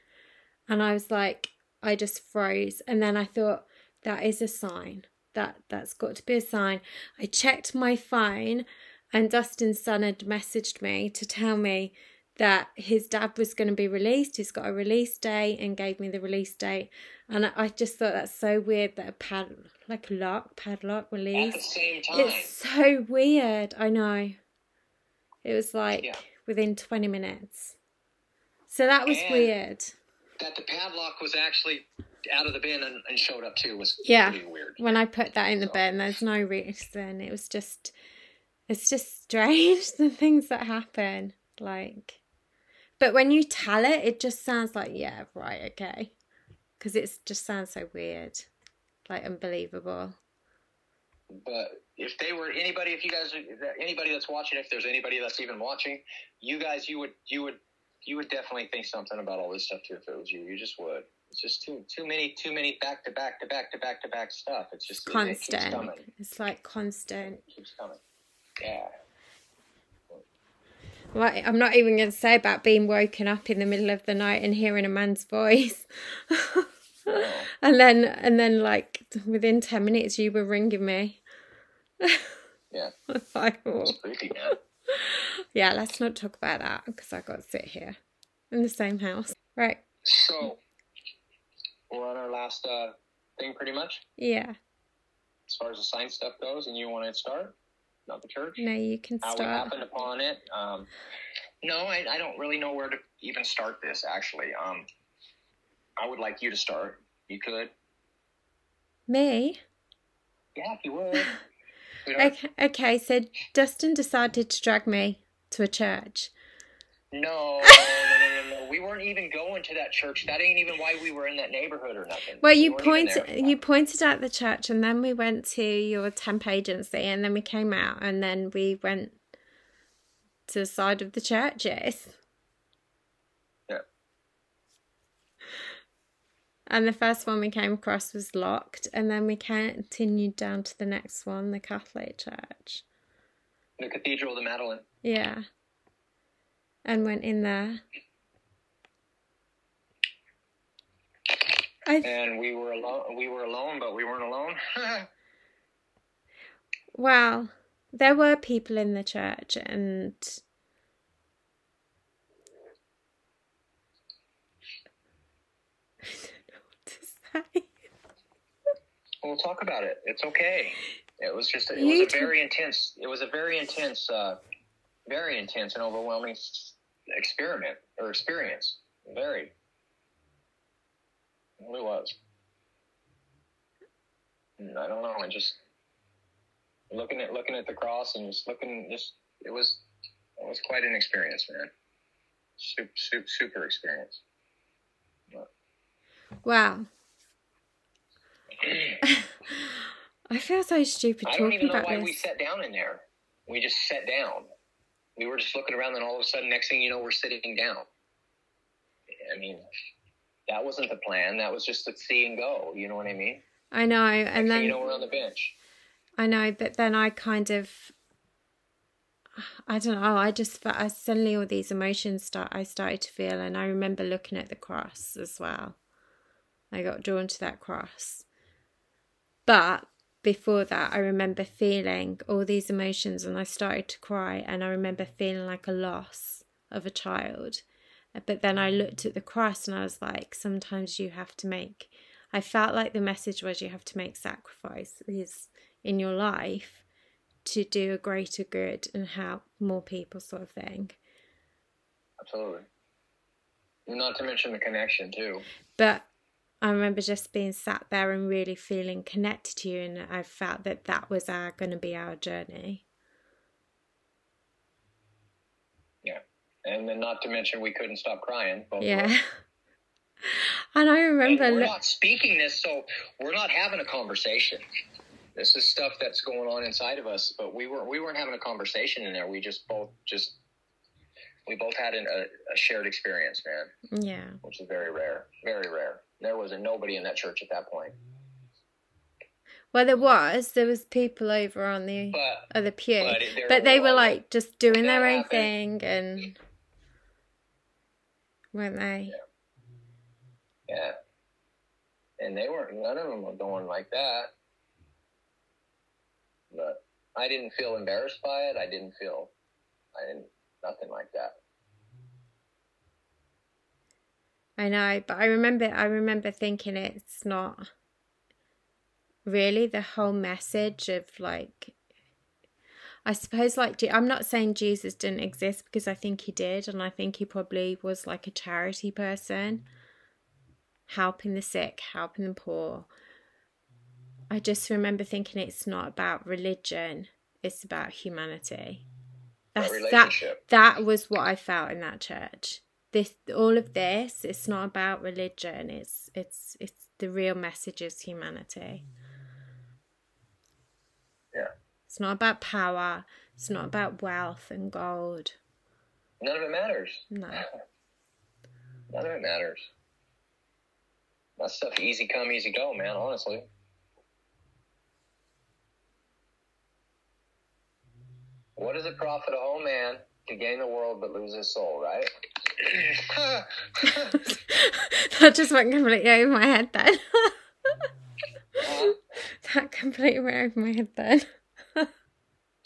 [SPEAKER 1] And I was like, I just froze. And then I thought, that is a sign. That that's got to be a sign. I checked my phone and Dustin's son had messaged me to tell me that his dad was going to be released. He's got a release date and gave me the release date. And I just thought that's so weird that a pad, like a lock, padlock release.
[SPEAKER 2] At the same time.
[SPEAKER 1] It's so weird. I know. It was like
[SPEAKER 2] Yeah.
[SPEAKER 1] within 20 minutes. So that was
[SPEAKER 2] And-
[SPEAKER 1] weird.
[SPEAKER 2] that the padlock was actually out of the bin and, and showed up too was
[SPEAKER 1] Yeah.
[SPEAKER 2] weird.
[SPEAKER 1] When I put that in the
[SPEAKER 2] So-
[SPEAKER 1] bin, there's no reason. It was just, it's just strange [LAUGHS] the things that happen. Like, but when you tell it, it just sounds like, yeah, right, okay. Because it just sounds so weird, like unbelievable.
[SPEAKER 2] But if they were anybody, if you guys, anybody that's watching, if there's anybody that's even watching, you guys, you would, you would, you would definitely think something about all this stuff too. If it was you, you just would. It's just too, too many, too many back to back to back to back to back stuff. It's just it
[SPEAKER 1] Constant.
[SPEAKER 2] coming.
[SPEAKER 1] It's like constant.
[SPEAKER 2] It keeps coming. Yeah.
[SPEAKER 1] Like, I'm not even going to say about being woken up in the middle of the night and hearing a man's voice. [LAUGHS] And then, and then, like within ten minutes, you were ringing me.
[SPEAKER 2] Yeah. [LAUGHS]
[SPEAKER 1] like, oh.
[SPEAKER 2] It's creepy, man.
[SPEAKER 1] Yeah, let's not talk about that because I got to sit here in the same house. Right.
[SPEAKER 2] So we're on our last uh, thing, pretty much,
[SPEAKER 1] Yeah.
[SPEAKER 2] as far as the science stuff goes, and you want to start, not the church.
[SPEAKER 1] No, you can
[SPEAKER 2] how we happened upon it. Um, no, I, I don't really know where to even start this. Actually, um, I would like you to start. You could,
[SPEAKER 1] Me?
[SPEAKER 2] yeah, if you would. [LAUGHS] Sweetheart.
[SPEAKER 1] Okay, okay, so Dustin decided to drag me to a church.
[SPEAKER 2] No. [LAUGHS] We weren't even going to that church. That ain't even why we were in that neighborhood or nothing.
[SPEAKER 1] Well, you
[SPEAKER 2] weren't
[SPEAKER 1] pointed you pointed out the church, and then we went to your temp agency, and then we came out, and then we went to the side of the churches.
[SPEAKER 2] Yeah.
[SPEAKER 1] And the first one we came across was locked, and then we continued down to the next one, the Catholic church.
[SPEAKER 2] the Cathedral of the Madeleine.
[SPEAKER 1] Yeah. And went in there. I
[SPEAKER 2] And we were alone. We were alone, but we weren't alone. [LAUGHS]
[SPEAKER 1] well, there were people in the church, and I don't know what to say.
[SPEAKER 2] we'll talk about it. It's okay. It was just. It
[SPEAKER 1] You
[SPEAKER 2] was a very intense. It was a very intense. Uh, very intense and overwhelming experiment or experience. Very. It really was. And I don't know. I just looking at looking at the cross and just looking. Just it was. It was quite an experience, man. Super, super, super experience.
[SPEAKER 1] Wow. [CLEARS THROAT] I feel so stupid
[SPEAKER 2] I don't even know why
[SPEAKER 1] this.
[SPEAKER 2] we sat down in there. We just sat down. We were just looking around, and all of a sudden, next thing you know, we're sitting down. I mean, that wasn't the plan. That was just to see and go. You know what I mean?
[SPEAKER 1] I know, and then
[SPEAKER 2] you know, we're on the bench.
[SPEAKER 1] I know, but then I kind of, I don't know. I just fe- I suddenly all these emotions start. I started to feel, and I remember looking at the cross as well. I got drawn to that cross, but before that, I remember feeling all these emotions, and I started to cry, and I remember feeling like a loss of a child. But then I looked at the cross, and I was like, sometimes you have to make. I felt like the message was you have to make sacrifices in your life to do a greater good and help more people, sort of thing.
[SPEAKER 2] Absolutely. Not to mention the connection too.
[SPEAKER 1] But I remember just being sat there and really feeling connected to you, and I felt that that was uh, our going to be our journey.
[SPEAKER 2] And then, not to mention, we couldn't stop crying.
[SPEAKER 1] Yeah. [LAUGHS] and I
[SPEAKER 2] And
[SPEAKER 1] remember,
[SPEAKER 2] we're not speaking this, so we're not having a conversation. This is stuff that's going on inside of us, but we weren't we weren't having a conversation in there. We just both just we both had an, a, a shared experience, man,
[SPEAKER 1] yeah,
[SPEAKER 2] which is very rare, very rare. There wasn't nobody in that church at that point.
[SPEAKER 1] Well, there was. There was people over on the
[SPEAKER 2] But
[SPEAKER 1] other pew,
[SPEAKER 2] but
[SPEAKER 1] but they were like just doing their own
[SPEAKER 2] happened-
[SPEAKER 1] thing, and weren't they?
[SPEAKER 2] yeah, and they weren't. None of them were going like that. But I didn't feel embarrassed by it. I didn't feel. I didn't. Nothing like that.
[SPEAKER 1] I know, but I remember. I remember thinking it's not really the whole message of like. I suppose, like, I'm not saying Jesus didn't exist because I think he did, and I think he probably was like a charity person, helping the sick, helping the poor. I just remember thinking it's not about religion; it's about humanity.
[SPEAKER 2] That
[SPEAKER 1] That's that. That was what I felt in that church. This, all of this, it's not about religion. It's it's it's the real message is humanity. It's not about power. It's not about wealth and gold.
[SPEAKER 2] None of it matters.
[SPEAKER 1] No. [LAUGHS]
[SPEAKER 2] None of it matters. That stuff easy come, easy go, man, honestly. What does it profit a whole man to gain the world but lose his soul, right? [LAUGHS] [LAUGHS]
[SPEAKER 1] that just went completely over my head then. That completely went over my head then.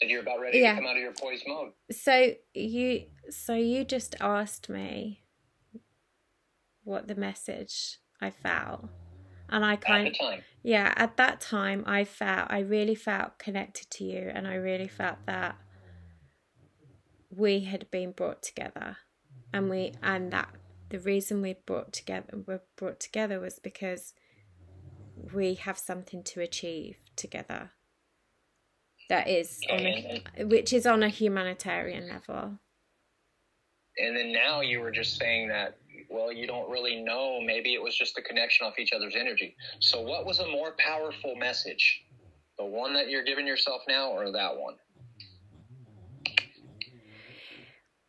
[SPEAKER 2] You're about ready
[SPEAKER 1] Yeah.
[SPEAKER 2] to come out of your poised mode.
[SPEAKER 1] So you so you just asked me what the message I felt. And I
[SPEAKER 2] At
[SPEAKER 1] kind
[SPEAKER 2] the time.
[SPEAKER 1] yeah, at that time I felt I really felt connected to you and I really felt that we had been brought together and we and that the reason we brought together were brought together was because we have something to achieve together that is on a, which is on a humanitarian level
[SPEAKER 2] and then now you were just saying that, well, you don't really know. Maybe it was just the connection off each other's energy. So, what was a more powerful message? The one that you're giving yourself now or that one?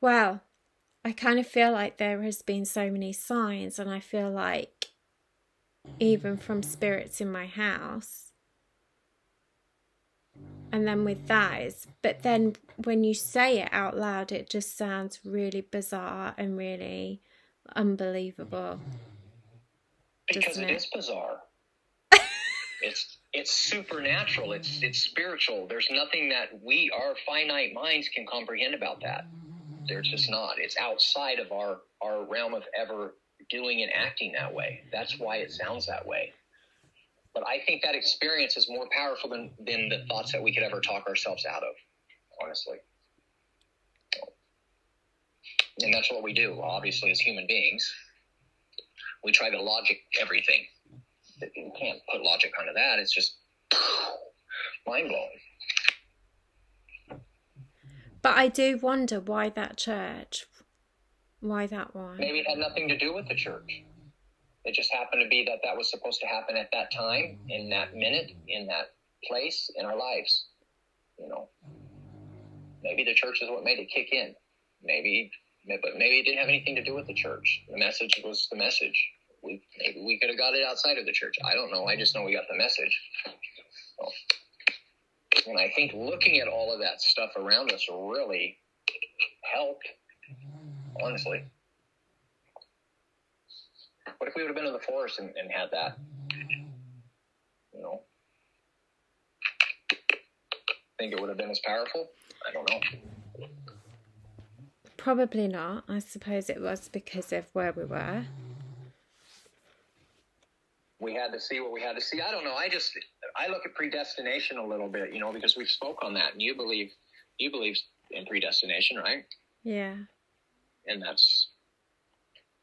[SPEAKER 1] Well, I kind of feel like there has been so many signs, and I feel like even from spirits in my house, and then with that is, but then when you say it out loud, it just sounds really bizarre and really unbelievable.
[SPEAKER 2] Because it
[SPEAKER 1] it?
[SPEAKER 2] is bizarre. [LAUGHS] it's it's supernatural. It's it's spiritual. There's nothing that we our finite minds can comprehend about that. There's just not. It's outside of our our realm of ever doing and acting that way. That's why it sounds that way. But I think that experience is more powerful than than the thoughts that we could ever talk ourselves out of. Honestly. And that's what we do, obviously, as human beings. We try to logic everything. You can't put logic onto that. It's just mind blowing.
[SPEAKER 1] But I do wonder why that church, why that one.
[SPEAKER 2] Maybe it had nothing to do with the church. It just happened to be that that was supposed to happen at that time, in that minute, in that place, in our lives. You know, maybe the church is what made it kick in. Maybe, but maybe it didn't have anything to do with the church. The message was the message. We maybe we could have got it outside of the church. I don't know. I just know we got the message. So, and I think looking at all of that stuff around us really helped. Honestly. What if we would have been in the forest and, and had that? You know? Think it would have been as powerful? I don't know.
[SPEAKER 1] Probably not. I suppose it was because of where we were.
[SPEAKER 2] We had to see what we had to see. I don't know. I just I look at predestination a little bit, you know, because we've spoke on that, and you believe you believe in predestination, right?
[SPEAKER 1] Yeah.
[SPEAKER 2] And that's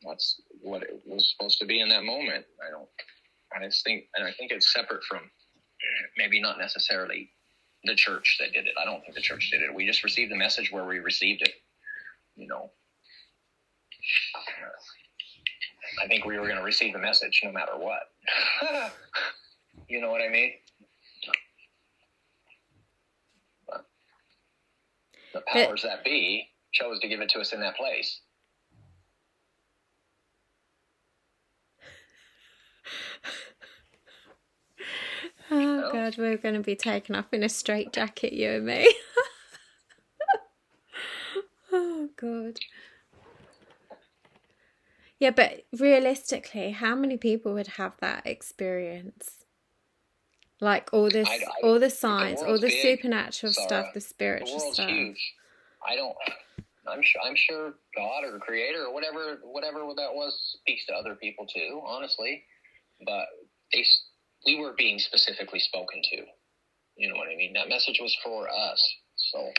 [SPEAKER 2] that's what it was supposed to be in that moment. I don't. I just think, and I think it's separate from maybe not necessarily the church that did it. I don't think the church did it. We just received the message where we received it. You know, I think we were going to receive the message no matter what. [LAUGHS] you know what I mean? But the powers that be chose to give it to us in that place. [LAUGHS]
[SPEAKER 1] Oh, oh god, we're going to be taken off in a straight jacket, you and me. [LAUGHS] oh god. Yeah, but realistically, how many people would have that experience? Like all this,
[SPEAKER 2] I- I-
[SPEAKER 1] all the
[SPEAKER 2] the
[SPEAKER 1] signs, all the
[SPEAKER 2] big,
[SPEAKER 1] supernatural
[SPEAKER 2] Sara.
[SPEAKER 1] stuff, the
[SPEAKER 2] The
[SPEAKER 1] spiritual
[SPEAKER 2] world's
[SPEAKER 1] stuff.
[SPEAKER 2] huge. I don't. I'm sure. I'm sure God or Creator or whatever, whatever that was, speaks to other people too. Honestly, but they, we were being specifically spoken to. You know what I mean? That message was for us. So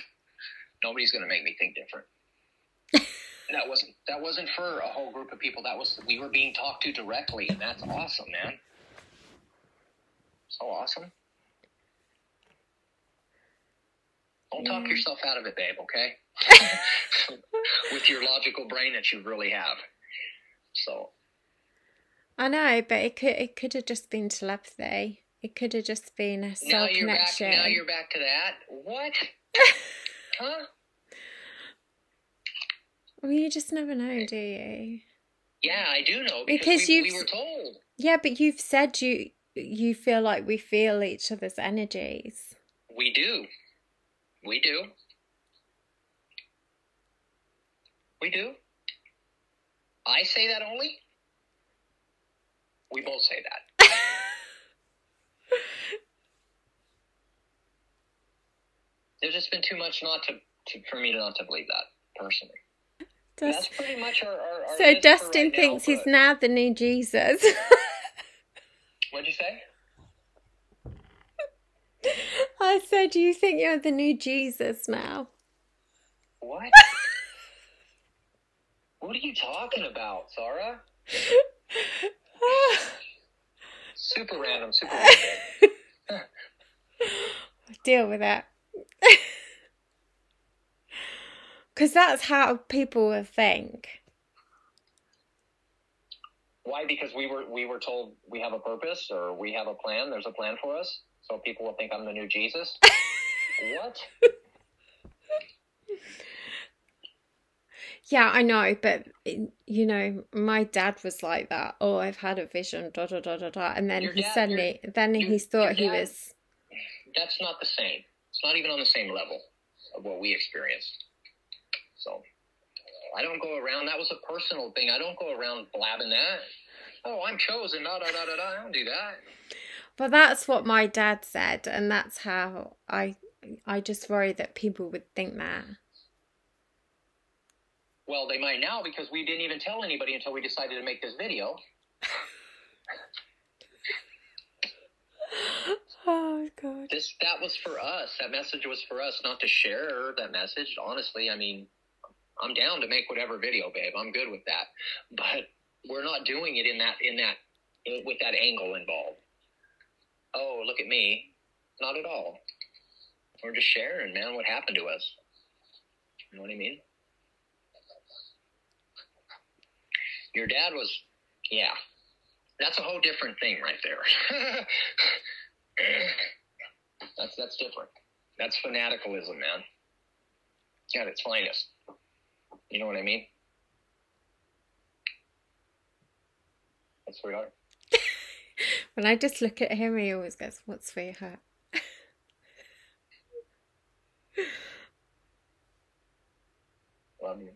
[SPEAKER 2] nobody's going to make me think different. [LAUGHS] that wasn't. That wasn't for a whole group of people. That was. We were being talked to directly, and that's awesome, man. So awesome. Don't talk
[SPEAKER 1] Yeah.
[SPEAKER 2] yourself out of it, babe, okay? [LAUGHS] [LAUGHS] With your logical brain that you really have. So,
[SPEAKER 1] I know, but it could it could have just been telepathy. It could have just been a
[SPEAKER 2] now
[SPEAKER 1] soul
[SPEAKER 2] you're back now you're back to that. What? [LAUGHS] huh?
[SPEAKER 1] Well, you just never know, do you?
[SPEAKER 2] Yeah, I do know
[SPEAKER 1] Because
[SPEAKER 2] because, we, we were told.
[SPEAKER 1] Yeah, but you've said you you feel like we feel each other's energies.
[SPEAKER 2] We do. We do. We do. I say that only. We both say that. [LAUGHS] There's just been too much not to, to for me to not to believe that personally.
[SPEAKER 1] Dust-
[SPEAKER 2] That's pretty much our. our, our
[SPEAKER 1] so Dustin
[SPEAKER 2] right now,
[SPEAKER 1] thinks he's
[SPEAKER 2] but-
[SPEAKER 1] now the new Jesus. [LAUGHS]
[SPEAKER 2] What'd you say?
[SPEAKER 1] I said, you think you're the new Jesus now?
[SPEAKER 2] What? [LAUGHS] what are you talking about, Sara? Super random, super [LAUGHS] random. [LAUGHS]
[SPEAKER 1] Deal with that. [LAUGHS] Because that's how people will think.
[SPEAKER 2] Why? Because we were we were told we have a purpose or we have a plan. There's a plan for us, so people will think I'm the new Jesus. what?
[SPEAKER 1] Yeah, I know, but eh, you know, my dad was like that. Oh, I've had a vision, da da da da da, and then
[SPEAKER 2] Your
[SPEAKER 1] he
[SPEAKER 2] dad-
[SPEAKER 1] suddenly, then
[SPEAKER 2] your-
[SPEAKER 1] he thought he
[SPEAKER 2] dad-
[SPEAKER 1] was.
[SPEAKER 2] That's not the same. It's not even on the same level of what we experienced. So I don't go around. That was a personal thing. I don't go around blabbing that. Oh, I'm chosen. Da da da da da. I don't do that.
[SPEAKER 1] But that's what my dad said, and that's how I. I just worry that people would think that.
[SPEAKER 2] Well, they might now because we didn't even tell anybody until we decided to make this video. [LAUGHS]
[SPEAKER 1] Oh God.
[SPEAKER 2] This that was for us. That message was for us, not to share that message. Honestly, I mean, I'm down to make whatever video, babe. I'm good with that. But we're not doing it in that in that in, with that angle involved. Oh, look at me. Not at all. We're just sharing, man, what happened to us. You know what I mean? Your dad was, yeah. That's a whole different thing right there. [LAUGHS] that's that's different. That's fanaticalism, man. At its finest. You know what I mean? That's sweetheart. [LAUGHS]
[SPEAKER 1] When I just look at him, he always goes, "What sweetheart?"
[SPEAKER 2] Love you.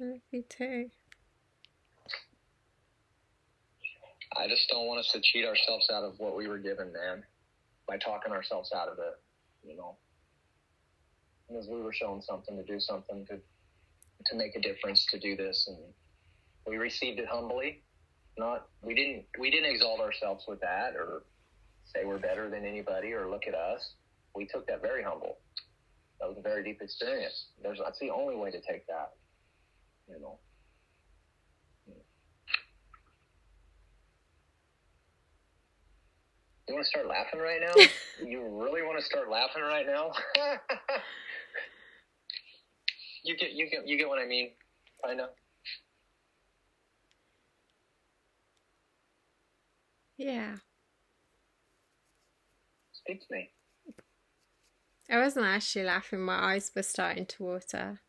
[SPEAKER 2] [LAUGHS]
[SPEAKER 1] Love you too.
[SPEAKER 2] I just don't want us to cheat ourselves out of what we were given, man, by talking ourselves out of it. You know, because we were shown something to do something to to make a difference to do this, and we received it humbly. Not we didn't we didn't exalt ourselves with that or say we're better than anybody or look at us. We took that very humble. That was a very deep experience. There's that's the only way to take that. You know. You want to start laughing right now? [LAUGHS] you really want to start laughing right now? [LAUGHS] you get you get you get what I mean, I know.
[SPEAKER 1] Yeah.
[SPEAKER 2] Speak to me.
[SPEAKER 1] I wasn't actually laughing. My eyes were starting to water.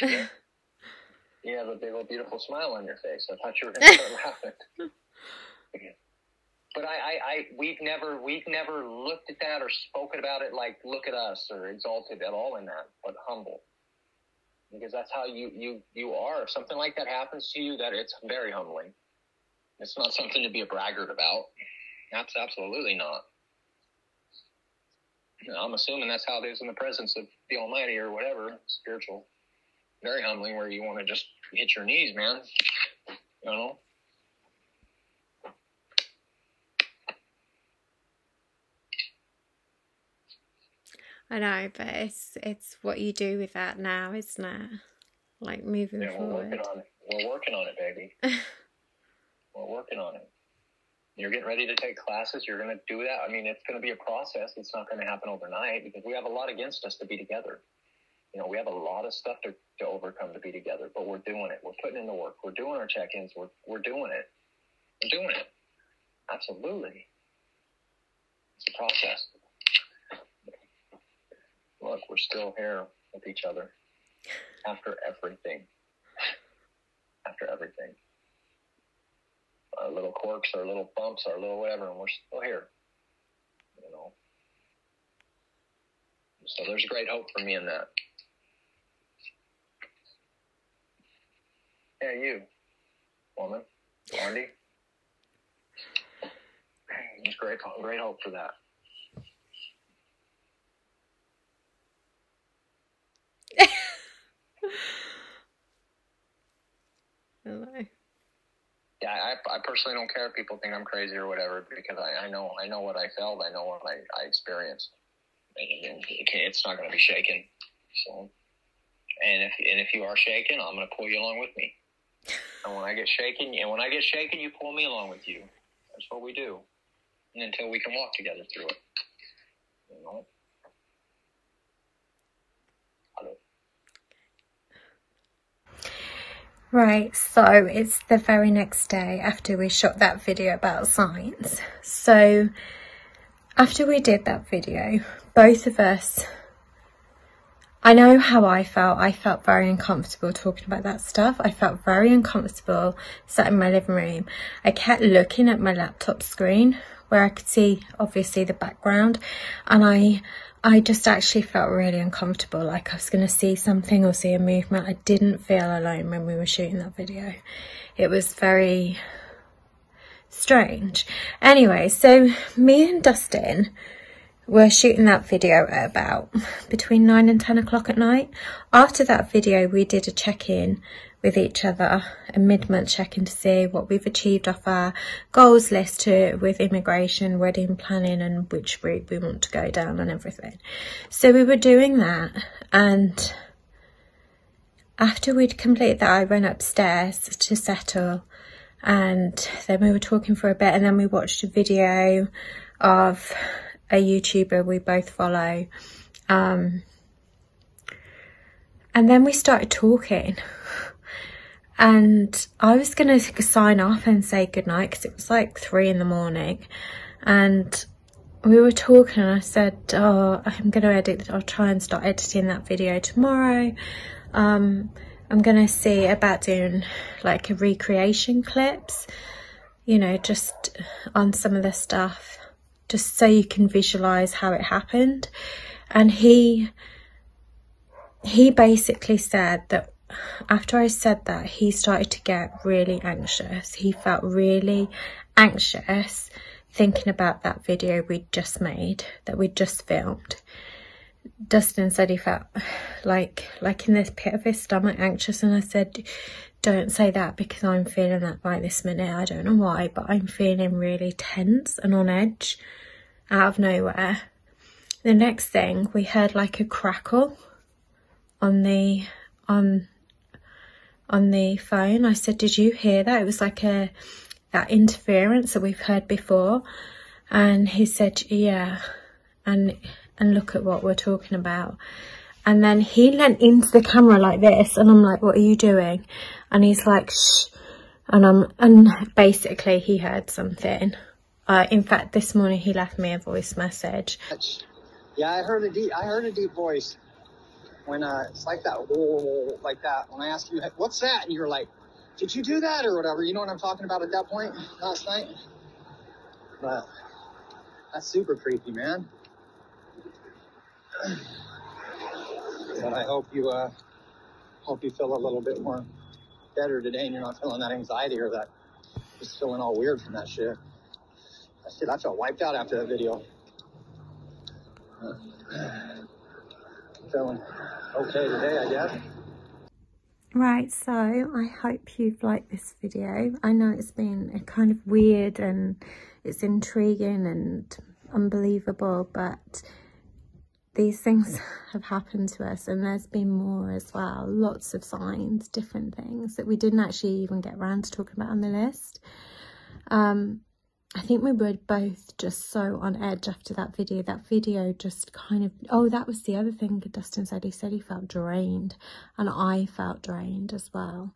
[SPEAKER 1] [LAUGHS]
[SPEAKER 2] You have a big old beautiful smile on your face. I thought you were going to start laughing. But I, I, I, we've never, we've never looked at that or spoken about it like, look at us or exalted at all in that, but humble. Because that's how you, you, you are. If something like that happens to you, that it's very humbling. It's not something to be a braggart about. That's absolutely not. I'm assuming that's how it is in the presence of the Almighty or whatever, spiritual. Very humbling where you want to just hit your knees, man. You know?
[SPEAKER 1] I know, but it's it's what you do with that now, isn't it? Like moving
[SPEAKER 2] Yeah, we're
[SPEAKER 1] forward.
[SPEAKER 2] working on it. We're working on it, baby. [LAUGHS] we're working on it. You're getting ready to take classes. You're going to do that. I mean, it's going to be a process. It's not going to happen overnight because we have a lot against us to be together. You know, we have a lot of stuff to, to overcome to be together, but we're doing it. We're putting in the work. We're doing our check-ins. We're, we're doing it. We're doing it. Absolutely. It's a process. Look, we're still here with each other after everything. After everything. Our little quirks, our little bumps, our little whatever, and we're still here. You know. So there's great hope for me in that. Yeah, you, woman, Blondie. There's great, great hope for that.
[SPEAKER 1] I know.
[SPEAKER 2] Yeah, I, I personally don't care if people think I'm crazy or whatever because I, I know I know what I felt. I know what I, I experienced. And it's not going to be shaken. So, and if and if you are shaken, I'm going to pull you along with me. And when I get shaken, and when I get shaken, you pull me along with you. That's what we do. And until we can walk together through it. You know. Hello.
[SPEAKER 1] Right, so it's the very next day after we shot that video about science. So after we did that video, both of us, I know how I felt. I felt very uncomfortable talking about that stuff. I felt very uncomfortable sat in my living room. I kept looking at my laptop screen where I could see obviously the background and I I just actually felt really uncomfortable, like I was going to see something or see a movement. I didn't feel alone when we were shooting that video. It was very strange. Anyway, so me and Dustin were shooting that video at about between 9 and 10 o'clock at night. After that video, we did a check-in with each other, a mid-month check-in to see what we've achieved off our goals list to, with immigration, wedding planning and which route we want to go down and everything. So we were doing that and after we'd completed that, I went upstairs to settle and then we were talking for a bit and then we watched a video of a YouTuber we both follow. Um, and then we started talking and I was going to sign off and say goodnight because it was like three in the morning and we were talking and I said, oh, I'm going to edit, I'll try and start editing that video tomorrow. Um, I'm going to see about doing like a recreation clips, you know, just on some of the stuff, just so you can visualize how it happened. And he, he basically said that after I said that, he started to get really anxious. He felt really anxious thinking about that video we'd just made, that we'd just filmed. Dustin said he felt like like in this pit of his stomach anxious and I said don't say that because I'm feeling that right this minute. I don't know why, but I'm feeling really tense and on edge out of nowhere. The next thing we heard like a crackle on the on on the phone. I said, Did you hear that? It was like a that interference that we've heard before. And he said, Yeah. And and look at what we're talking about. And then he leant into the camera like this and I'm like, What are you doing? And he's like, Shh. And I'm and basically he heard something. Uh, in fact, this morning he left me a voice message.
[SPEAKER 5] Yeah, I heard a deep. I heard a deep voice when uh, it's like that, like that. When I ask you, "What's that?" and you're like, "Did you do that or whatever?" You know what I'm talking about at that point last night. But that's super creepy, man. [CLEARS THROAT] But I hope you uh hope you feel a little bit more better today and you're not feeling that anxiety or that just feeling all weird from that shit. That shit, I felt wiped out after that video. [SIGHS] Feeling okay today, I guess.
[SPEAKER 1] Right, so I hope you've liked this video. I know it's been kind of weird and it's intriguing and unbelievable, but these things [LAUGHS] have happened to us and there's been more as well. Lots of signs, different things that we didn't actually even get around to talking about on the list. Um, I think we were both just so on edge after that video. That video just kind of, oh, that was the other thing Dustin said. He said he felt drained and I felt drained as well.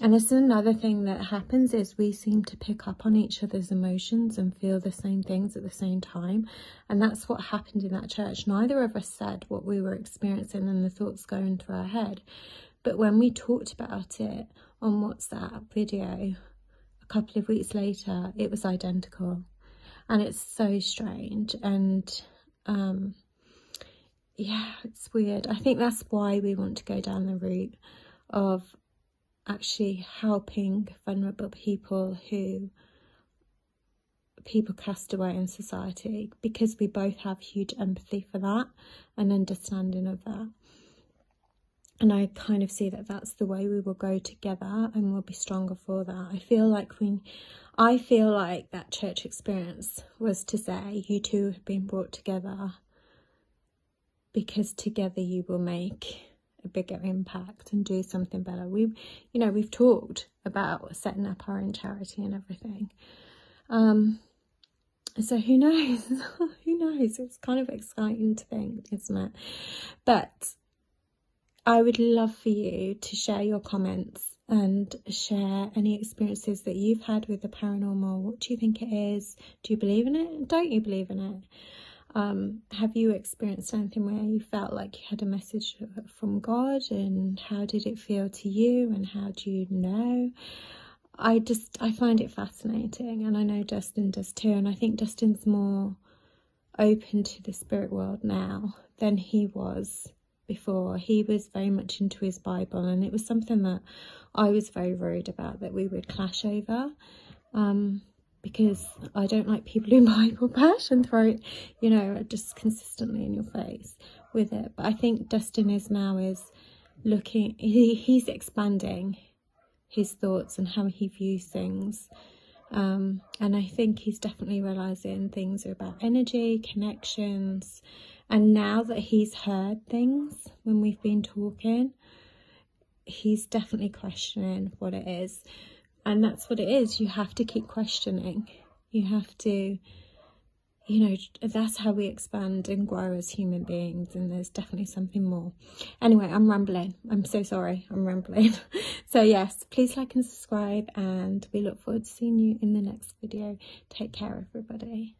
[SPEAKER 1] And this is another thing that happens is we seem to pick up on each other's emotions and feel the same things at the same time. And that's what happened in that church. Neither of us said what we were experiencing and the thoughts going through our head. But when we talked about it on WhatsApp video, couple of weeks later, it was identical. And it's so strange. And um, yeah, it's weird. I think that's why we want to go down the route of actually helping vulnerable people who people cast away in society because we both have huge empathy for that and understanding of that and I kind of see that that's the way we will go together and we'll be stronger for that. I feel like we, I feel like that church experience was to say you two have been brought together because together you will make a bigger impact and do something better. We, you know, we've talked about setting up our own charity and everything. Um, so who knows? [LAUGHS] who knows? It's kind of exciting to think, isn't it? But I would love for you to share your comments and share any experiences that you've had with the paranormal. What do you think it is? Do you believe in it? Don't you believe in it? Um, have you experienced anything where you felt like you had a message from God and how did it feel to you and how do you know? I just, I find it fascinating and I know Dustin does too and I think Dustin's more open to the spirit world now than he was before. He was very much into his Bible, and it was something that I was very worried about that we would clash over. Um, because I don't like people who [LAUGHS] Bible bash and throw it, you know, just consistently in your face with it. But I think Dustin is now is looking, he, he's expanding his thoughts and how he views things. Um, and I think he's definitely realizing things are about energy, connections, and now that he's heard things when we've been talking, he's definitely questioning what it is. And that's what it is. You have to keep questioning. You have to, you know, that's how we expand and grow as human beings. And there's definitely something more. Anyway, I'm rambling. I'm so sorry. I'm rambling. [LAUGHS] so yes, please like and subscribe. And we look forward to seeing you in the next video. Take care, everybody.